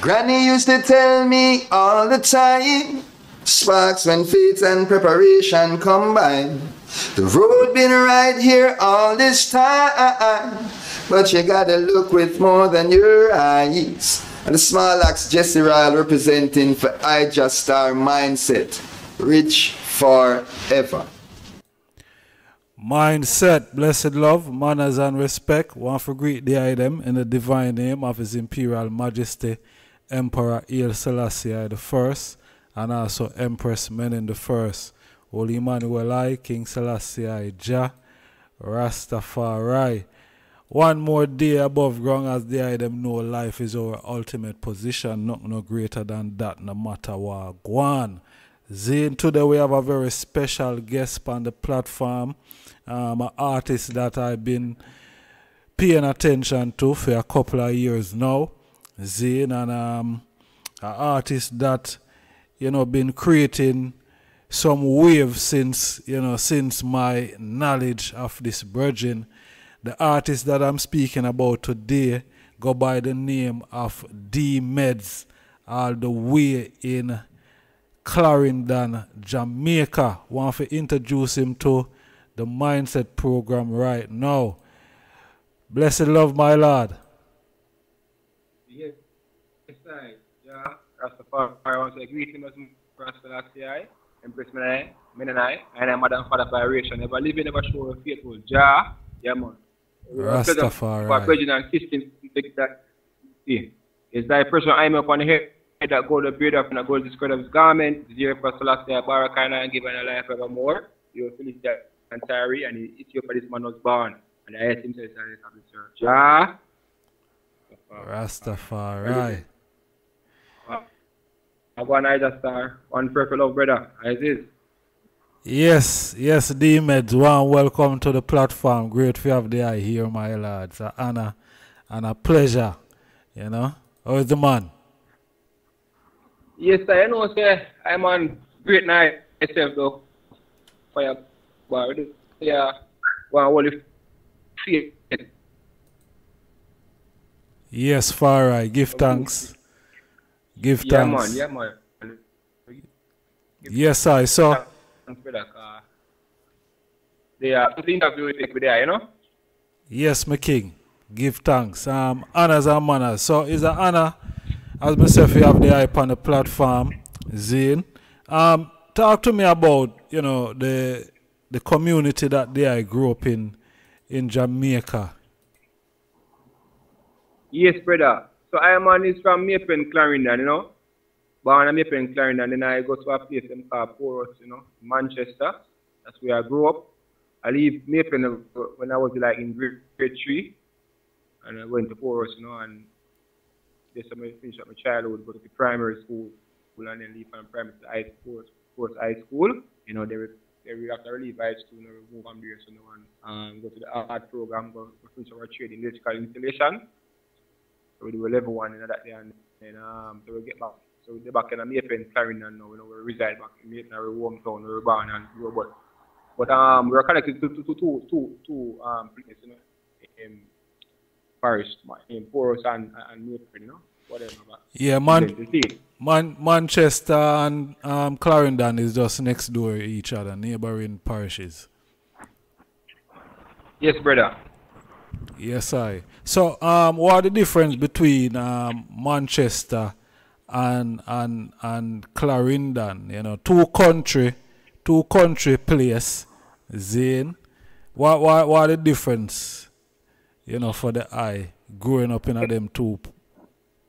Granny used to tell me all the time, sparks when faith and preparation combine. The road been right here all this time, but you gotta look with more than your eyes. And the small axe Jesse Ryle representing for Ijah Star Mindset, rich forever. Mindset, blessed love, manners and respect. Want to greet the item in the divine name of His Imperial Majesty Emperor Haile Selassie I and also Empress the First, Holy Emmanuel I, King Selassie I, Jah, Rastafari. One more day above ground as the item know life is our ultimate position, not no greater than that, no matter what. Go on. Zane, today we have a very special guest on the platform, um, an artist that I've been paying attention to for a couple of years now. Zane, and um, an artist that, you know, been creating some wave since, you know, since my knowledge of this virgin. The artist that I'm speaking about today go by the name of D Medz, all the way in Clarendon, Jamaica. Want to introduce him to the Mindset program right now. Blessed love, my lord. Yes, I, yeah, Rastafari, I want to greet him as Rastafari, Empress Menai, Menai, and I'm Madam Father by. Never live, never show faithful. Jah, yeah, man. Rastafari. For President Christian, that. See, it's that person I'm up on the head that go to beard up and go to the skirt of his garment, zero for Selassie, Barakana, and give him a life evermore. You will finish that and Tyree, and he Ethiopia, this man was born. And I asked him to say, Jah. Rastafari. I want I just star, one perfect love brother, as is. Yes, yes, D Medz, one welcome to the platform. Great to have the eye here, my. It's an honor and a pleasure. You know? How is the man? Yes, I know, sir. I'm on great night myself, though. Fire bar. Yeah, one holy faith. Yes, far right. Give thanks. Give Yeah, thanks. man, yeah, man. Yes, I saw. Thanks for that. Uh, they are the interview with there, you know? Yes, my king. Give thanks. Um, honors and manners. So it's an honor as myself you have the hype on the platform, Zane. Um, talk to me about, you know, the the community that they I grew up in in Jamaica. Yes, brother. So I am on is from May Pen, Clarendon, you know. Born in May Pen, Clarendon, then I go to a place them called Porus, you know, Manchester. That's where I grew up. I leave May Pen when I was like in grade three, and I went to Porus, you know, and this I finished up my childhood, go to the primary school, and then leave from primary to high school, Porus High School. You know, they were were after I leave high school, we move on there, so know, and um, go to the art program, go, go finish our trade in electrical installation. So we do a level one in that day and then um so we get back. So we're back in Maypen, Clarendon now, you know, we reside back in Maypen, our hometown, we're born and grew up. But, but um we're connected to to to to to, to um places, you know, in parish in Porus and and Maypen, you know, whatever. But Yeah, man, man Manchester and um, Clarendon is just next door to each other, neighboring parishes. Yes, brother. Yes, I. So, um, what are the difference between um, Manchester and and and Clarendon? You know, two country, two country place. Zane, what what what are the difference? You know, for the eye growing up in a them two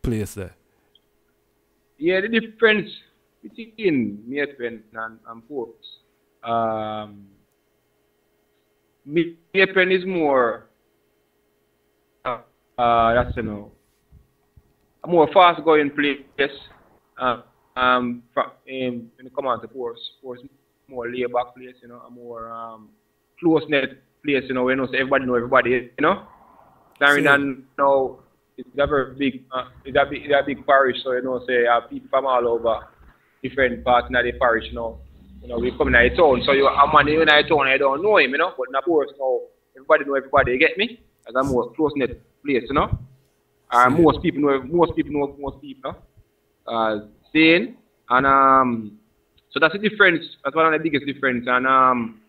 place there. Yeah, the difference between Maypen and, and Porus. Um, Maypen is more, uh, that's you know, a more fast going place. Uh, um, from, in, when it come on to Porus, Porus more laid back place, you know, a more um, close knit place, you know, where you know, so everybody know everybody, you know. Clarendon now it's a very big, uh, it's a big, it's a big parish, so you know, say uh, people from all over different parts of the parish, you know. You know, we come in the town, so you a man in the town, I don't know him, you know. But in the Porus now, everybody know everybody. You get me? As a more close knit place, you know. See. most people know most people know most people. Uh saying and um so that's the difference. That's one of the biggest difference. And um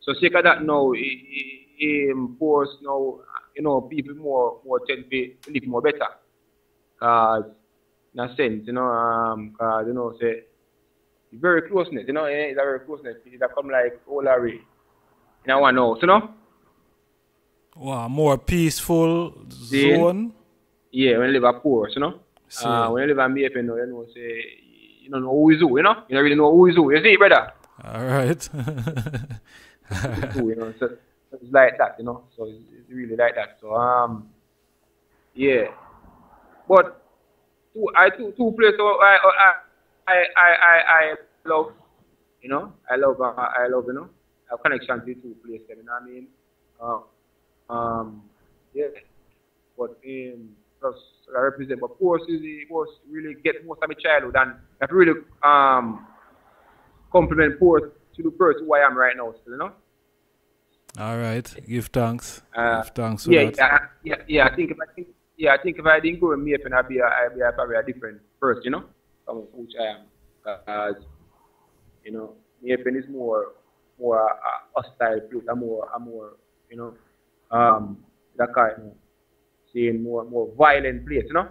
so sake of that now it, it, um, force now you know people more more tend to live more better. Cause in a sense, you know, um, cause you know, say very closeness, you know, eh, it's a very closeness. It's a come like all array. In a one house, you know? Wow, more peaceful See? zone. Yeah, when you live a poor, you know? See. Uh, when you live a MAP, you know, you know, say, you don't know who is who, you know? You don't really know who is who. You see, brother? All right. Who, you know, so, so it's like that, you know? So it's, it's really like that. So, um, yeah. But, two, I, two, two places I, I, I, I, I, I love, you know? I love, uh, I love, you know? I have connection to two places, you know what I mean? Uh, um, yeah. But um, just I represent, but course is the course really get most of my childhood and that really um compliment Port to the person who I am right now, still, you know. All right. Give thanks. Uh, Give thanks for yeah, that. yeah, yeah, yeah. I think if I think, yeah, I think if I didn't go with May Pen, I'd be, a, I'd be a, probably a different person, you know, from which I am. Because, you know, May Pen is more, more uh, hostile place, a more, a more, you know, um, that kind of seeing more, more violent place, you know.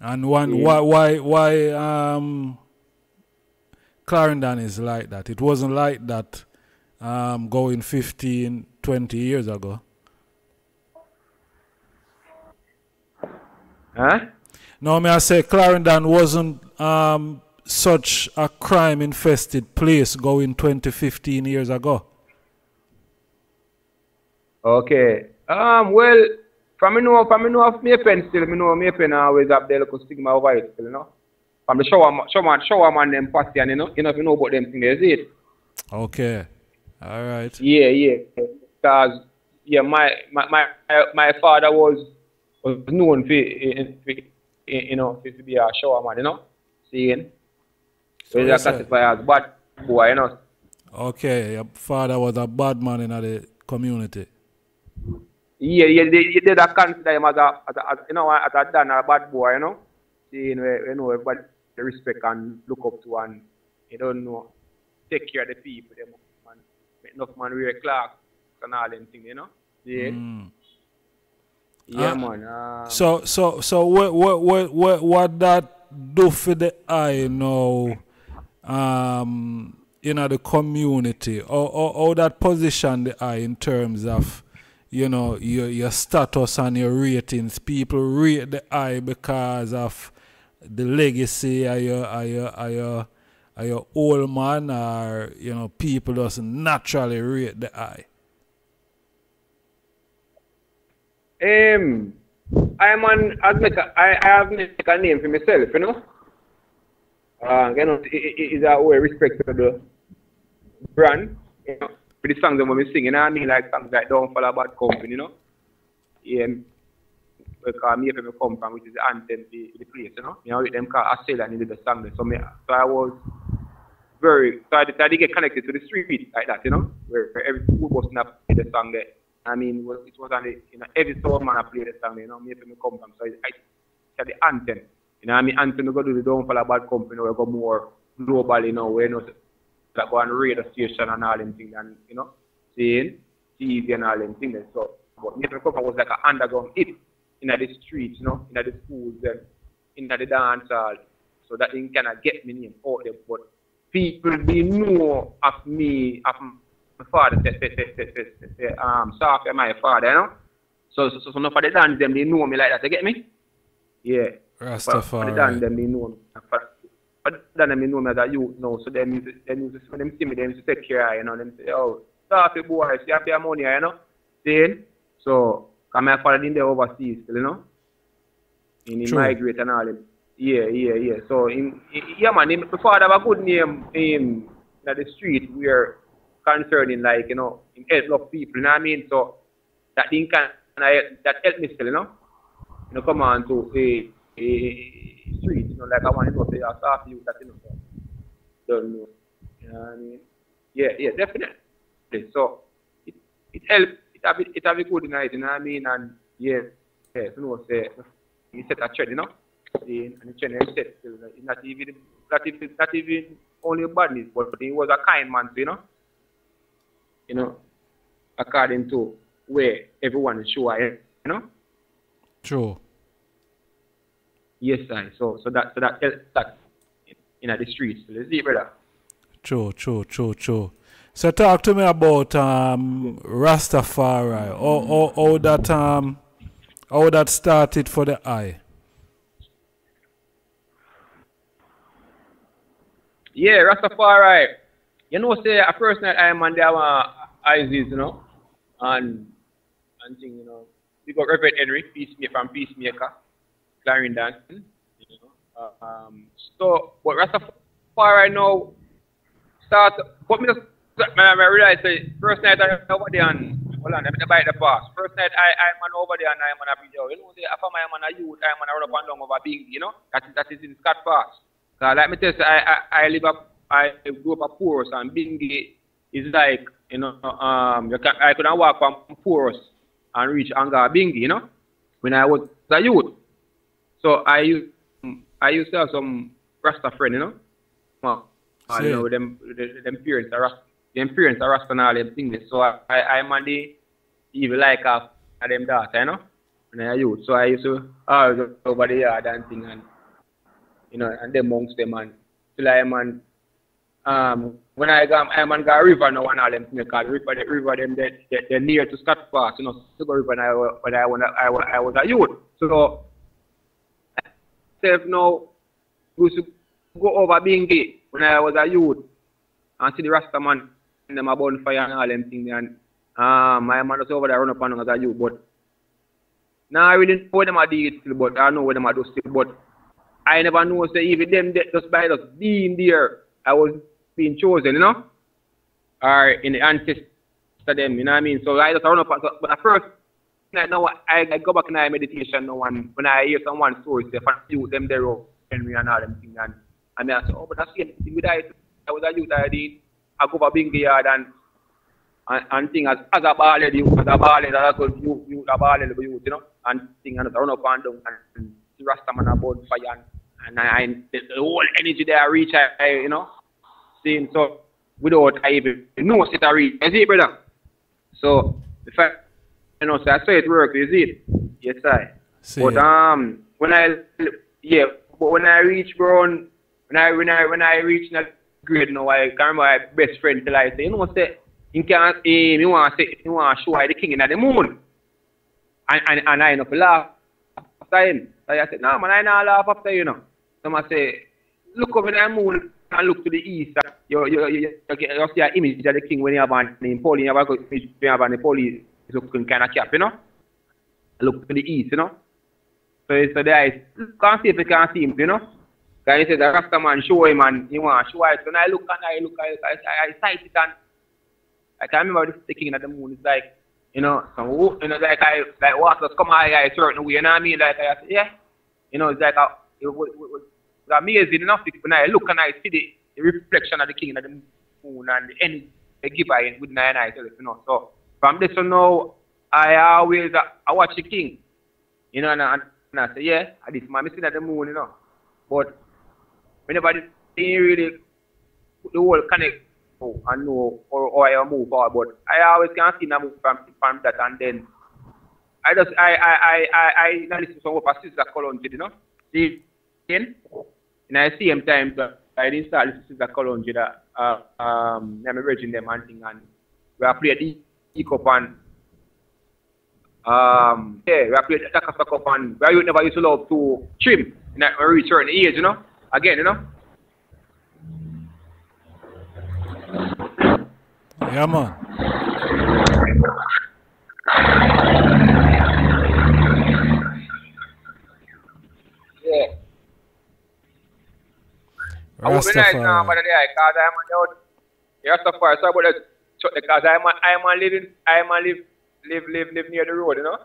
And one Yeah. why why why um Clarendon is like that. It wasn't like that um going 15, 20 years ago. Huh? No, may I say Clarendon wasn't um such a crime infested place going 20, 15 years ago. Okay. Um. Well, from me know, from me know of May Pen still, me know May Pen always have the little stigma over it still, you know. From the shower, shower, man- shower man, them posse, and you know, you know, if you know about them things, see it. Okay. All right. Yeah, yeah. Because yeah, my my my my father was was known for, for you know for to be a shower man, you know. Seeing. So he's a sir. classified as bad boy, you know. Okay. Your father was a bad man in the community. Yeah, yeah, they, they, that consider him as a, as a, as, you know, as a or a bad boy, you know. Where, you know, everybody they respect and look up to and you don't know, take care of the people, them man. Make enough man wear clocks and all them things, you know. Yeah. Mm. Yeah, Ah, man. Um, So so so what what what what what that do for the eye now um you know the community or, or how that position the eye in terms of you know your your status and your ratings people rate the eye because of the legacy of your of your your, your old man or you know people just naturally rate the eye Um, I'm an, I've make a, I, I have make a name for myself, you know. Uh, you know, it, it, it's a way respect to the brand, you know. For the songs that we sing, you know what I mean? Like songs like Don't Fall About Company, you know. Yeah, because me from come from, which is the anthem for the place, you know. You know, with them call I say and did the song there. So me, so I was very, so I I did get connected to the street like that, you know, where, where every school bus now play the song there. I mean, it was, on the, you know, every store man I play the song, you know, me from me come. So I, it's the anthem. You know, I mean, anthem, we go do the Don't Fall About Company, we go more global, you know, where, you know, like go on radio station and all them things, and, you know, seeing TV and all them things. So, but come from was like an underground hit in the streets, you know, in the schools, and in the dance hall. So that thing kind of get me name out there. But people they know of me, of my father, say, say, say, say, say, say, say um, Sophia, my father, you know. So, so, so, so enough of the dance them, they know me like that, you get me? Yeah. But for the dance them, they know me. For, for the dance them, they know me as a youth now. So them, used to- them, used to- when them see me, them used to take care, you know, them say, oh, Sophia boy, see, you have your money, you know. Saying, so, because my father didn't there overseas, you know. In he True. migrate and all them. Yeah, yeah, yeah. So in, in yeah man, him, my father have a good name in at the street where concerning like, you know, in help of people, you know what I mean? So that thing can that help me still, you know. You know, come on to a, a street, you know, like I want to know say I saw you that you know don't know. You know what I mean? Yeah, yeah, definitely. So it it help it have it, have a good night, you know what I mean? And yeah, you know, say, he set a trend, you know. And the trend he set, not even, not even, not even only badness, but he was a kind man, you know. You know, according to where everyone is sure, you know. True. Yes, sir. So, so that, so that, that, in the streets. Let's see, brother. True, true, true, true. So talk to me about um Rastafari. How, how, how that um how that started for the eye. Yeah, Rastafari. You know, say a first night I'm on there uh, Isis, you know, and and thing, you know. We got Reverend Henry, peacemaker from Peacemaker, Clarendon. You know. Um, so, but Rastafari now start. What me just man, I realize the first night I over there and hold on, let me buy the pass. First night I I'm on over there and I'm on a video. You know, say after my man a youth, I'm on a run up and down over Bing, you know. That that is in Scotts Pass. So like me tell you, I I, I live up I grew up a Porus and Bingy is like, you know, um you can I could not walk from Porus and reach Anga Bingy, you know, when I was a youth. So I used I used to have some Rasta friend, you know. Well, and, you know, them, them parents are Rasta the parents are Rasta and all them things. So I, I, I'm on the evil like of them daughter, you know, when I youth. So I used to go over the yard and thing and, you know, and them amongst them and till I man, um, when I go, I'm on a river now and all them things called river, the river them they, they, they're near to Scotts Pass, you know, to go river and I, when I, when I, I, I was a youth. So, self now, used to go over Bingy when I was a youth and see the Rasta man them a bonfire and all them things and um, my man was over there run up on as a youth, but now I really know what them are doing still, but I know what them are doing still, but I never know say even them that just by just being there, I was being chosen, you know, or in the ancestor them, you know what I mean? So I just run up, so, but at first, I know I, I go back in my meditation now and when I hear someone story, say, I see them there, Henry and all them things, and, and I say, oh, but that's the thing with I, I was a youth, I did I go for Bingy yard and and, and thing as as a ball you as a ball as a you you a ball you know, and thing and run up and down and, the Rasta man about fire and and, I, the, the whole energy there reach, I, I you know, seeing so without I even know it I reach, you see, brother. So the fact, you know, so I say it works, you see it, yes I. See but um, when I yeah, but when I reach Brown, when I when I when I reach that grade now, I can remember my best friend till I say, you know, say, you can't, eh, me want to say, you want to show I the king in the moon. And, and, and I know to laugh after him. So I said, no, man, I not laugh after you, know. So I say, look over the moon and look to the east. You, you, you, you, you see an image of the king when you have an Pauline, you have an image when you have an Pauline, is looking kind of cap, you know. Look to the east, you know. So, so is, can't see if you can see him, you know. Because he said the Rasta man show him and he want to show it. Now I look and I look, I, I, I sight it and I can remember this the king of the moon. It's like, you know, some, you know, like I, like water come out a certain way, you know what I mean? Like I say, yeah. You know, it's like, a, it was, it was amazing enough when I look and I see the, the reflection of the king of the moon and the energy they give I with my eyes, you know. So from this on now, I always, uh, I watch the king, you know, and, I- and I say, yeah, I this man, I see at the moon, you know. But whenever the thing really put the whole connect oh, and know or, or I move forward. But I always can see move from, from that and then I just I I I I, I now listen to some of sister Colon you know. See again in the same time so I didn't start listening to Sister Colon that uh um I'm virgin them and thing and we are played E and um yeah, we are played the DaCosta cup and we are never used to love to trim in that reach certain age, you know. Again, you know. Yeah, man. Yeah. I would be nice now, Rastafari. yeah, because I'm out. Yeah, Rastafari. So about that, because I'm on, I'm on living, I'm on live, live, live, live near the road, you know.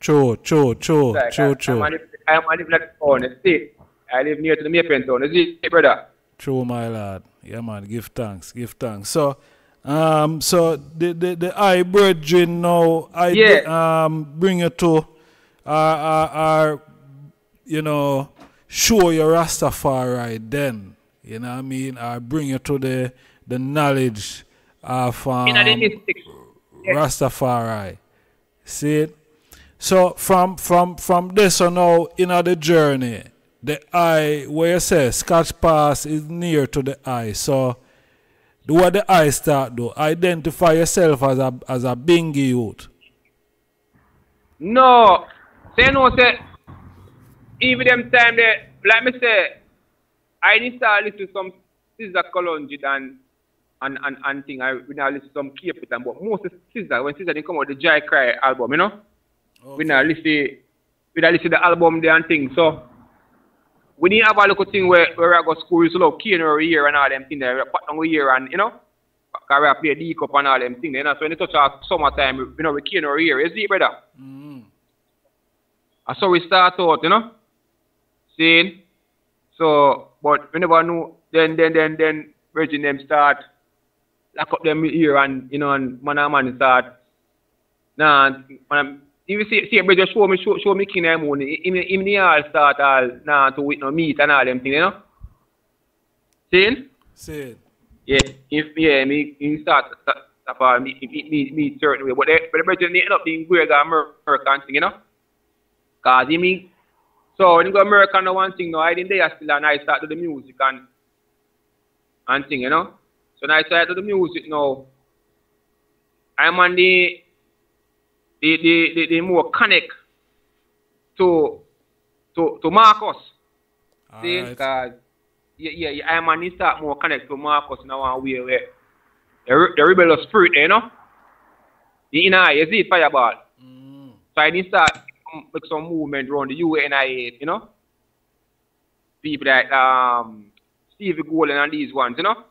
True, true, true, Like, true, I, I'm true. live, I'm on live like on the state. I live near to the Maple town. Is it, brother? True, my lad. Yeah, man. Give thanks. Give thanks. So, um, so the the the I brethren now, I Yeah. um bring you to or, or, or you know, show your Rastafari then. You know what I mean? Or bring you to the the knowledge of um, In the mystics. Yes. Rastafari. See it? So from from from this on now in the journey, the eye where you say Scotts Pass is near to the eye. So do what the eye start do. Identify yourself as a as a bingy youth. No. Say no say even them time there like me say I need to listen to some Sizzla Kalonji and and and, and thing I we now listen to some them, but most of Sizzla when Sizzla they come out with the Jai Cry album, you know? We now listen we now listen to the album there and thing. So we didn't have a little thing where, where I go school, to love Kane over here and all them things there, put down here and you know, because we play D cup and all them things, you know. So when it touch our summertime, you know, we Kane over here, you see brother? Mm. That's how we start out, you know. Seeing? So, but we never knew. Then, then, then, then, Virgin them start lock up them here and you know, and man and man start. Nah, man, if you see, see, brother, show me, show, show me king and moon. Him, him, the all start all nah to with no meat and all them things, you know. Seeing? See. Yeah, if yeah, me, me start start uh, me, me, me, me certain way, but they, but the brother they end up being weird and and thing, you know. Cause he mean, so when you go America no one thing, no, I didn't there still and I start to the music and and thing, you know. So now I start to the music now. I'm on the the the, the, the more connect to to to Marcus. See, cause yeah, yeah, yeah, I'm on the start more connect to Marcus now one way where the, the rebellious spirit, you know. The inner eye, you see it, fireball. Mm. So I didn't start um, make some movement around the UNIA, you know. People like um Stevie Golding and these ones, you know.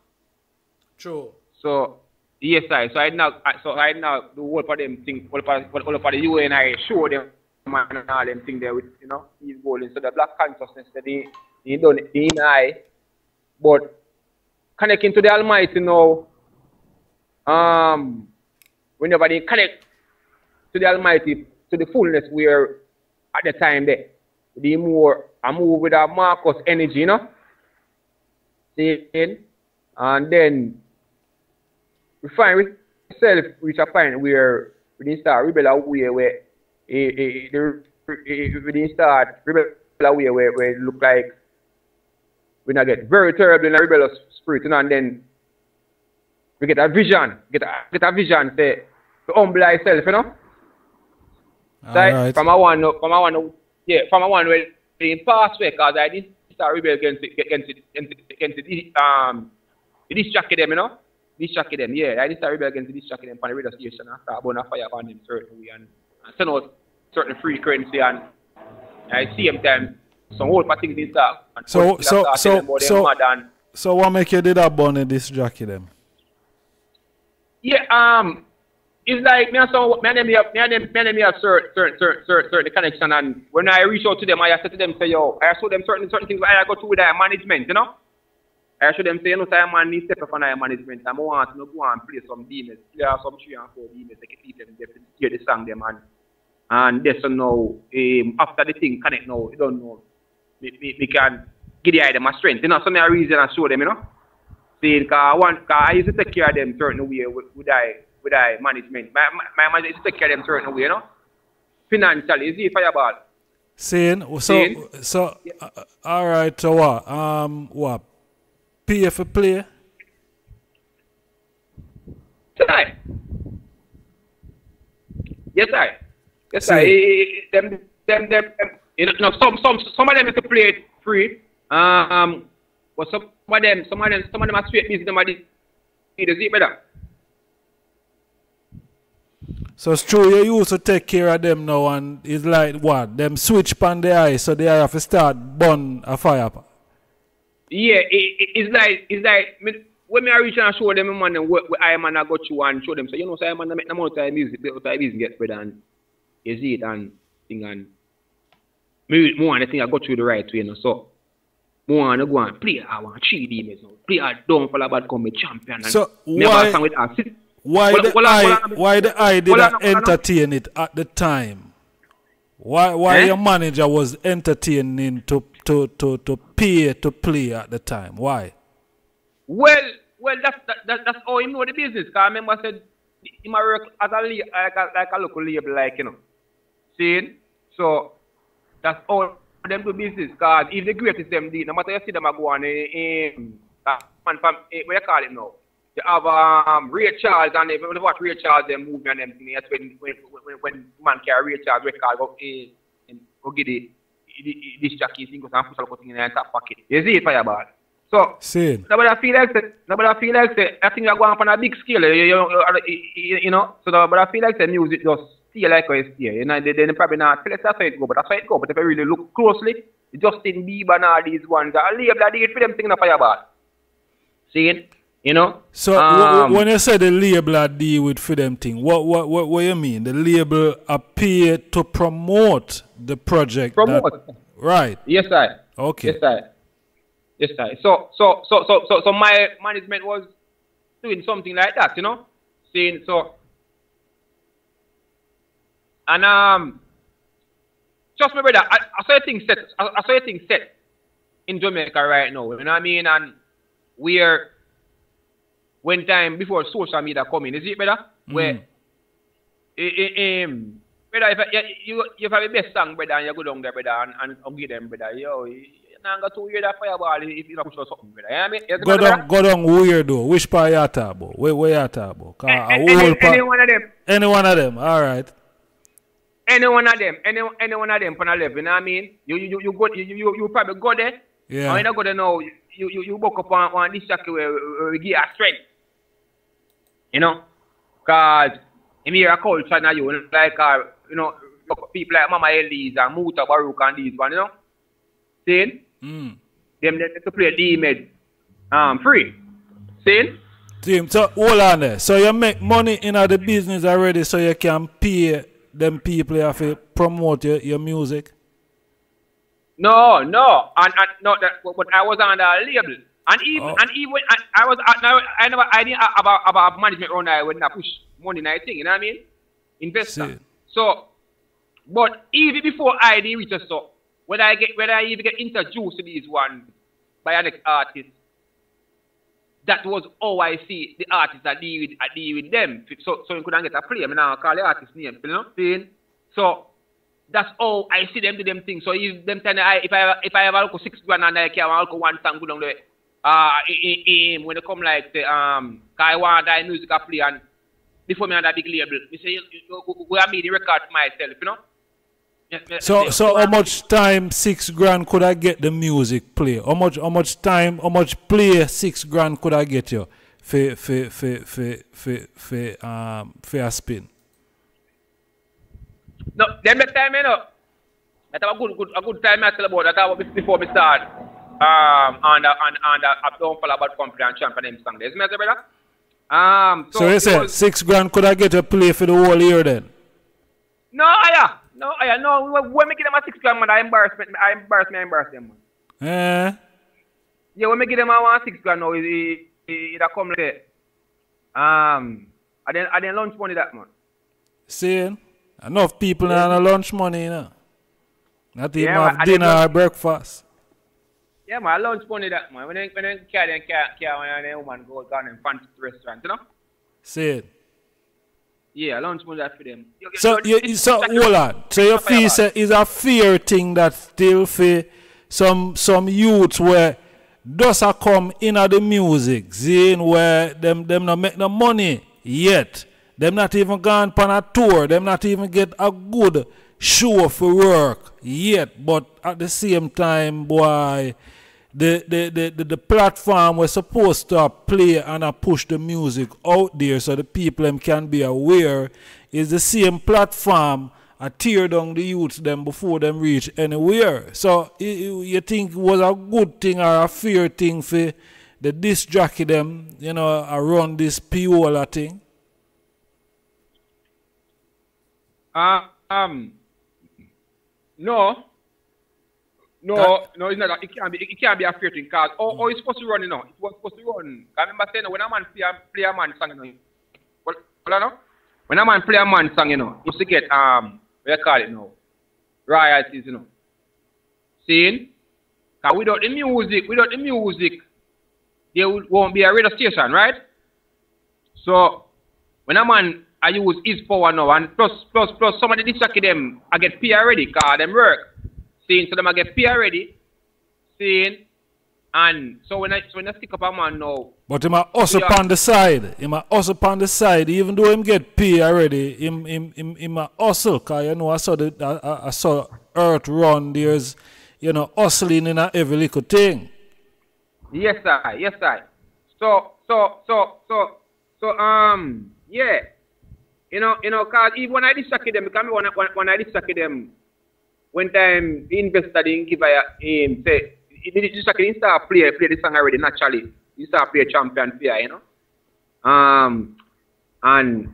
True. So yes, I so I now I- so I now do all of them things, all of all of the UNIA show them man and all them things there with you know Stevie Golding. So the black consciousness that they they done in I, but connecting to the Almighty now. Um, whenever they connect to the Almighty, to the fullness where at the time there, the more I move with a Marcus energy, you know. Seeing? And then we find ourselves reach a point where we didn't start rebel away where eh, eh, the, eh, we didn't start rebel away where, where it look like we not get very terrible in a rebellious spirit, you know, and then we get a vision, get a get a vision, say to humble ourselves, you know. So I- Alright. from a one, from a one, yeah, from a one where in past way, cause I didn't start rebel against it, against it, against it, against it, um, this jacket them, you know, jacket them, yeah, I start rebel against this jacket them on the radio station and start burn a fire on them certain way and, and send out certain frequency and I see them time some whole things in start. and So- so- so- telling about them so- and- So what make you did that bunny this jockey them? Yeah, um, it's like me and some me and them me and them me and them have certain certain certain certain certain connection and when I reach out to them I said to them say yo I show them certain certain things I go through with their management, you know. I show them say you know say man need step up on management and I want to know go and play some demons, play some three and four demons, take it them they hear the song them and and this so now um, after the thing connect now, you don't know. We, me, me can give the them a strength, you know, some reason I show them, you know saying cause I want cause I used to take care of them certain way with, with I with I management. My my, my used to take care of them certain way, you know. Financially, you see fireball. Saying so Saying? so uh, uh, all right. So what? Um, what? Pay for play? Yes, I. Yes, I. Yes, I. See. Eh, eh, eh, them, them, them, them, you know, some, some, some of them used to play it free. Um, but some of them, some of them, some of them are straight business. Them are the, you see, better. So it's true you used to take care of them now and it's like what? Them switch pan the eye so they have to start burn a fire. Yeah, it, it, it's like it's like me, when me I reach and show them the man and what I man I got you and show them so you know so I man I make the amount of music the time business get spread and you see it and thing and me more and I think I got you the right way you know so more and I go and play I want three demons now play a down for bad come me champion and So why- a with us Why on, the on, eye why the eye did Hold on, not entertain it at the time? Why why Eh? your manager was entertaining to to to to pay to play at the time? Why? Well, well, that's that, that, that's how him know the business. Cause I remember I said a work as a like a like a local label, like you know. See, so that's all them do business. Cause if the greatest them did, no matter you see them a go on, eh, eh, that man from eh, what you call it now. They have um, Ray Charles and they, when you watch Ray Charles them movie and them. That's when when when, when man carry Ray Charles record go eh, go get it. This jockey thing goes and push a thing in the top pocket. You see it, fireball. So Saying. Nobody feel like say, nobody feel like say, I think you're going on a big scale, you, uh, you, you, you know. So nobody feel like say music just stay like how it stay. You know, they, they probably not tell us that's how it go, but that's how it go. But if you really look closely, Justin Bieber and all these ones, a label that for them singing a fireball. See You know? So Um, when you say the label are deal with for them thing, what what what what you mean? The label appear to promote the project. that- right. Yes, I. Okay. Yes, I. Yes, I. So, so, so, so, so, so my management was doing something like that, you know, saying so. And um, trust me, brother, I, I saw a thing set. I, I saw a thing set in Jamaica right now. You know what I mean? And where when time before social media come in, is it? Where Mm. eh, eh, um, brother, if you, you, you have the best song, brother, and you go down there, brother, and, and, and give them, brother, yo, you not got to hear that fireball if you don't push something, brother. You know I mean? You Go down, go down weirdo. Which part you talk about? Where where you talk about? 'Cause a Any, whole any, part- any one of them, any one of them. All right. any one of them, any, any one of them from the level, you know what I mean? You, you, you, go, you, you, you probably go there, Yeah. when you go there now, you, you, you book up on, on this jacket where, where we give you strength. You know? Because in here, a culture now, you know, like, uh, you know, people like Mama Elise and Mutabaruka and these one, you know? See? Mm. Them they to play D-Med um, free. See? Team, so hold on there. So you make money in the business already, so you can pay them people you have to promote your, your music. No, no, and, and no, that, but but I was on the label, and even Oh. and even I, I was I, now I never I didn't about about management around there uh, when I push money night thing, you know what I mean? Investor. See. So, but even before I did reach us, so when I get when I even get introduced to these one by an artist, that was how I see the artists I deal with I deal with them. So so you couldn't get a play. I mean, now call the artist name, you know, saying so. That's how I see them do them things. So if them tell me, I, if I if I have a look six grand and I can look one song go down there, uh, in, in, when they come like say um, 'cause I want that music I play and before me on that big label, me say we have made the record myself, you know. Yeah, yeah, So so how much time six grand could I get the music play? How much how much time how much play six grand could I get you for for for for for for um for a spin? No, them the time, you know. That have a good, good, a good time I tell about that was before we start. Um, and uh, and and uh, I don't follow about and champion them song. There's me, brother. Um, so, So you say was- six grand could I get a play for the whole year then? no, yeah, no, yeah, no. When me give them a six grand, man, I embarrass me, I embarrass me, I embarrass them, man. Eh? Yeah, when me give them a one six grand now, it it, it, it a come like um, I didn't, I didn't lunch money that man. Seeing? Enough people yeah. on lunch money, you know. Not even Yeah, have dinner or breakfast. Yeah, my lunch money that man. When they when they carry them carry carry when a woman go down in fancy restaurant, you know. Seeing? Yeah, lunch money that for them. You- So you- you, it's- so hold on. So you feel say it's a fear thing that still for some some youths where does a come in at the music, seeing where them them not make no money yet. Them not even gone on a tour. Them not even get a good show for work yet. But at the same time, boy, the the, the, the, platform was supposed to play and push the music out there so the people them can be aware is the same platform I tear down the youths them before them reach anywhere. So you think it was a good thing or a fair thing for the disc jockey them, you know, around this payola thing? Uh, um, no, no, That- no, it's not. It can't be. It can't be a fair thing because how, how it's supposed to run, you know. It was supposed to run. I remember saying when a man play a play a man song, you know. Well, well, know, when a man play a man song, you know, he used to get um, what you call it now, royalties, you know. Seeing? Because without the music, without the music, there won't be a radio station, right? So, when a man I use his power now, and plus, plus, plus, some of the disc them, I get pay already, because them work. Seeing? So them I get pay already. Seeing? And so when I so when I stick up a man now. But him a hustle on the side. Him a hustle on the side. Even though him get pay already, him him him, him a hustle. Cause you know I saw the I, I saw earth run. There's you know hustling in a every little thing. Yes sir, yes sir. So so so so so um yeah. You know, you know, cause even when I distract them, because when I, when, when I distract them, when time the investor didn't give a him say it just like he start play play the song already naturally. He start play champion fear, you know. Um and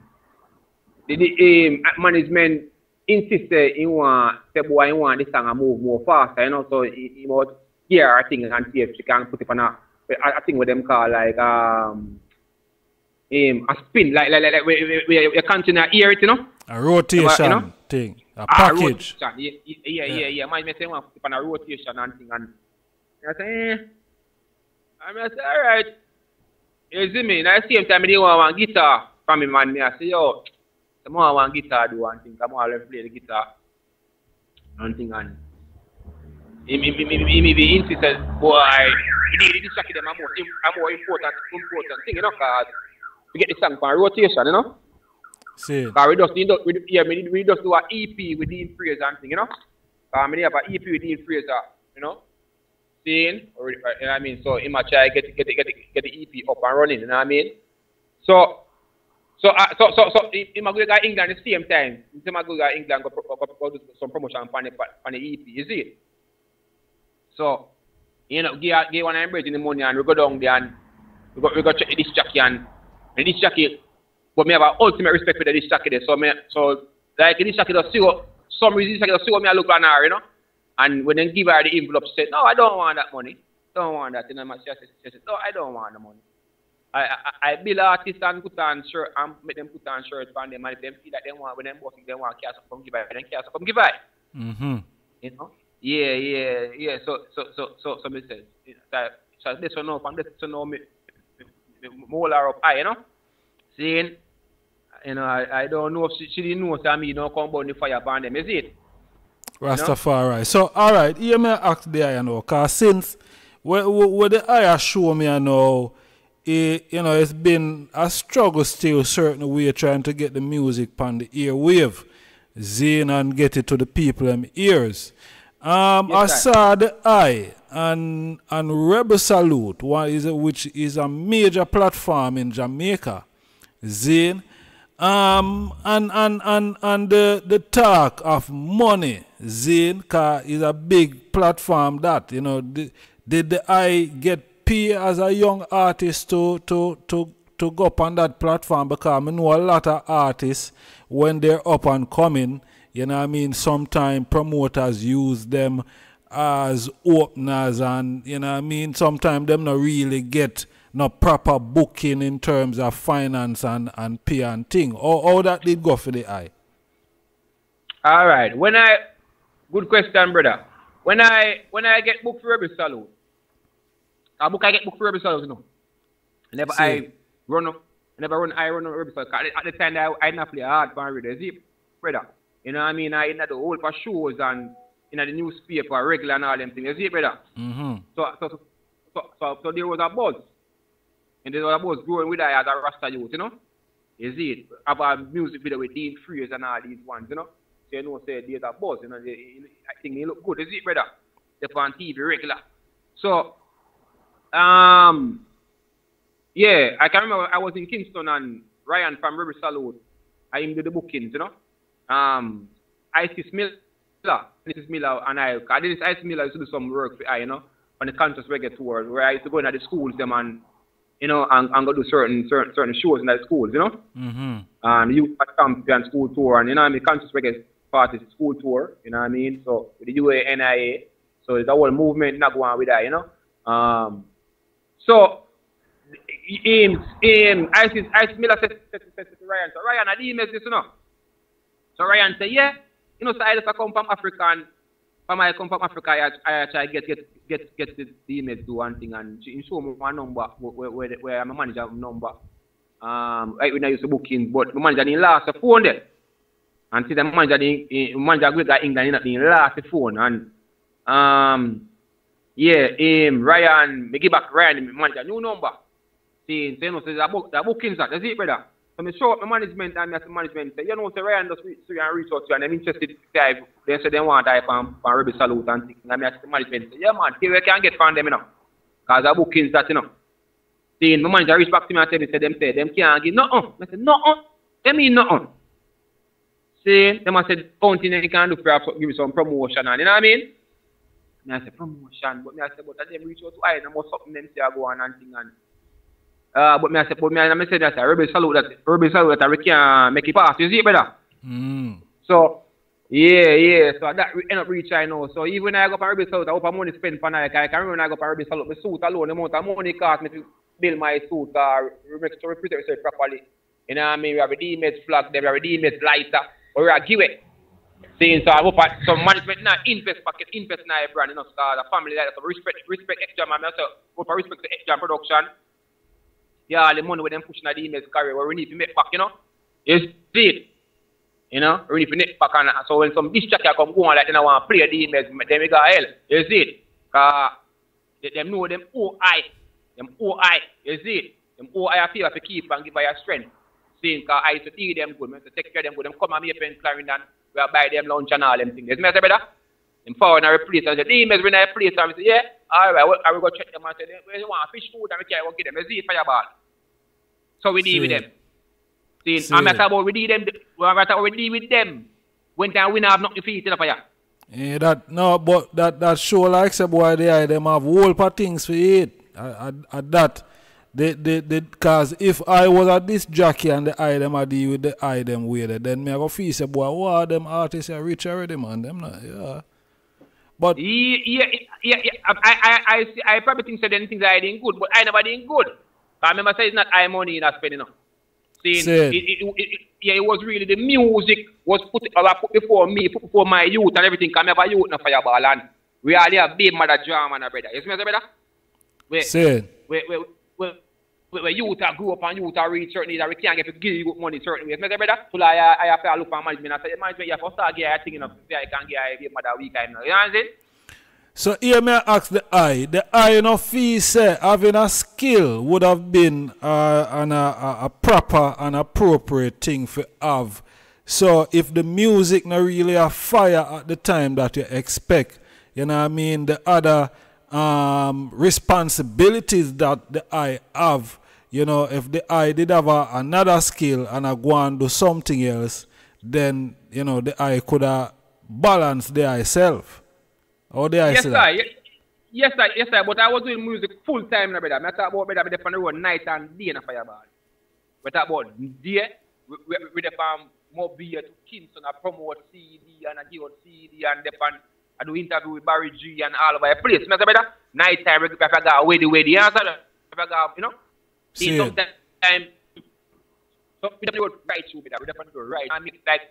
the, the um, management insisted in want the boy in want the song move more faster, you know, so he, he must I think and see if she can put it on a I, think what them call like um um, a spin like like like, like we, we, we, we continue to hear it, you know. A rotation you know? thing, a package. A rotation. Yeah, yeah, yeah, yeah. Man, me say one put on a rotation and thing and I say, eh. I mean, I say, all right. You see me? Now, the same time, I didn't want one guitar from him, man. I say, yo, some more one guitar do one thing. Come on, to play the guitar. One thing, and he, may be insisted, boy, you need to check them a more, a more important, important thing, you know, because we get the song for rotation, you know. See. We just, we, we, yeah, we, need, we just do an EP with Dean Fraser and thing, you know. Because we have an EP with Dean Fraser, you know seeing, or, you know what I mean? So, he might try get get get get the EP up and running, you know what I mean? So, so, uh, so, so, so, he might go to England at the same time. He might go to England go, go, go, do some promotion on the, on the EP, you see? So, you know, give, give one them in the money and we go down there and we go, we go check this jockey and, and this jockey, but me have an ultimate respect for this jockey there. So, me, so, like, this jockey does see what, some reason this does see what me I look on her, you know? And when they give her the envelope, she said, No, I don't want that money. Don't want that. And she said, she said, No, I don't want the money. I, I, I bill artists and put on shirt and make them put on shirts for them. And if them feel that they want, when them working, they want cash, come give her. Then cash, come give her. Mm-hmm. You know? Yeah, yeah, yeah. So, so, so, so, so, me says, so, so this one know, from this to know me, me, me hold her up high, you know? Saying, you know, I, I don't know if she, she didn't know, so me, you know, come burn the fire upon them, is it? Rastafari. So, all right, here me ask there, you know, because since what, what the eye show me, you know, it, you know, it's been a struggle still, certain way, trying to get the music on the earwave, zine and get it to the people in ears. Um, yes, I saw the eye and and Rebel Salute, one is which is a major platform in Jamaica. Zine um, and and and and the the talk of money, Zane, car is a big platform that you know. Did, I get pay as a young artist to to to to go up on that platform because I know a lot of artists when they're up and coming, you know I mean, sometimes promoters use them as openers and you know I mean sometimes them not really get no proper booking in terms of finance and, and pay and thing. How, how that did go for the eye? All right. When I good question, brother. When I when I get booked for Rebel Salute, I book I get booked for Rebel Salute, you know. Never See. I run I never run I run Rebel Salute. At the time I I not play hard for reader, see, brother. You know what I mean? I in the whole for shows and in the newspaper, regular and all them things. You see, brother? Mm-hmm. So, so, so, so, so, so there was a buzz. And this was about growing with I as a Rasta youth, you know. You see it? Have a music video with Dean Fraser and all these ones, you know. So you know, say there's a buzz, you know. They, I think they look good, see it, brother? They're on TV regular. So, um, yeah, I can remember I was in Kingston and Ryan from Rebel Salute, I did the bookings, you know. Um, Isis Miller, Isis Miller and I, I did this Isis Miller used to do some work for I, you know, on the conscious reggae tour, where I used to go into the schools them and you know, and, and go do certain certain certain shows in the schools, you know. Mm-hmm. And you champion school tour, and you know, I mean, conscious reggae party school tour, you know what I mean. So with the UNIA, so it's a whole movement not going with that, you know. Um, so him, him, I see, I see Miller said, said, said, said to Ryan, so Ryan, I email this, you know. So Ryan said, yeah, You know, so I just come from Africa and from I come from Africa, I, I try get get get get the, image do one thing and she show me my number where where, where my manager number. Um, right when I used to book in, but my manager didn't last the phone there. And see the manager didn't, manager go to England, didn't last the phone and um yeah, him, Ryan, me give back Ryan, my manager, new number. See, so you know, so the book, the bookings that, that's it, brother. So I show up my management and the management say, you know, so Ryan just so reach out to you and I'm interested to They say they want to from, from Rebel Salute and things. And I ask the management, say, yeah man, see where can get from them, you know. Because the bookings that, you know. See, my manager reach back to me and tell me, say, them say, them can't give nothing. I said, nothing? They mean nothing. See, them I said, counting they can do for give me some promotion and, you know what I mean? Me I say promotion, but me I say, but them reach out to I, and must something them say I go on and thing and uh, but me I say, but me I say that a rebel salute that rebel salute that we can make it pass. You see, brother? Mm. So yeah, yeah. So that we end up reach I know. So even when I go for rebel salute, I hope I money spent for night. I can remember when I go for rebel salute, my suit alone, the amount of money cost me to build my suit or make to represent myself properly. You know what I mean? We have a DMS flag, there we have a DMS lighter, or we have give it. Saying so I hope I, so management now invest pocket, invest in a brand, you know, so the family like that. So respect respect extra man, so hope I respect the extra production yeah, the money with them pushing at the emails career where we need to make back, you know. You see it. You know, we need to make back and so when some disc jockey come go on like they don't want to play the emails, then we got hell. You see it. Cause them know them OI. Them OI. You see it. Them OI I feel to keep and give her strength. Seeing cause I used to see them good, I to take care of them good. Them come and May Pen Clarendon, we buy them lunch and all them things. You see me better? Them forward and replace and the emails when I replace and we say, yeah, all right, I will go check them and say, where you want fish food and we can't give them. See it fireball. So we deal with them. See, See. I'm not about we deal them. We're about we deal with them. When time we have nothing to feed in the fire. Yeah, that no, but that that show like say boy they them have whole part things for eat. At, at, that, they they they cause if I was at this jockey and the eye them I deal with the eye them way then me I go feel say boy what them artists are rich already man them not yeah. But yeah, yeah, yeah, yeah. I, I, I, I probably think. Then things are doing good, but I never doing good. I remember saying it's not high money in that spending. You know. Saying it, it, it, yeah, it was really the music was put, uh, put before me, put before my youth and everything. Cause I have a youth in fireball and we are there big mother drama and brother. You see me, brother? Where, Say where, where, where, where youth are grew up and youth are reach certain that we can't get to give you money certain ways. You brother? So like, I, I have to look for management and say, management, you have to start getting a thing, know, I can get a mother week, you know. What I'm saying? So here may I ask the eye. The eye no fee say having a skill would have been uh, an, a, a proper and appropriate thing for have. So if the music not really a fire at the time that you expect, you know I mean, the other um, responsibilities that the eye have, you know, if the eye did have a, another skill and I go and do something else, then, you know, the eye could have balanced the eye self. How did I yes, sir. Yes, yes, sir. Yes, sir. But I was doing music full time, brother. I talk about brother, I on the road night and day in a fireball. We talk about day, we, we, we depend more beer to Kingston, I promote CD and I give out CD and depend I do interview with Barry G and all over the place. You know, brother? Night time, if I got away the way the answer, if I got, you know, See sometimes, so we don't right through, brother. We don't go right. I mean, like,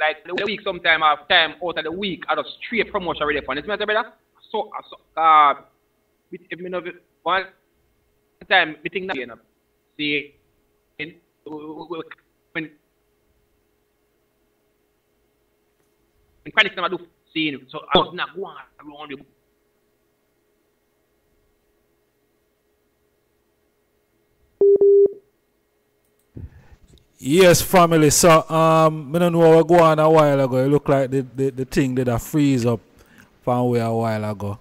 like the week sometime of time out of the week I just straight promotion already for it. Me brother. So so uh if me know one time me think that you know see in when when chronic time I do see so I was not going around the Yes, family. So um, I don't know what go on a while ago. It looked like the, the, the thing did a freeze up from where a while ago.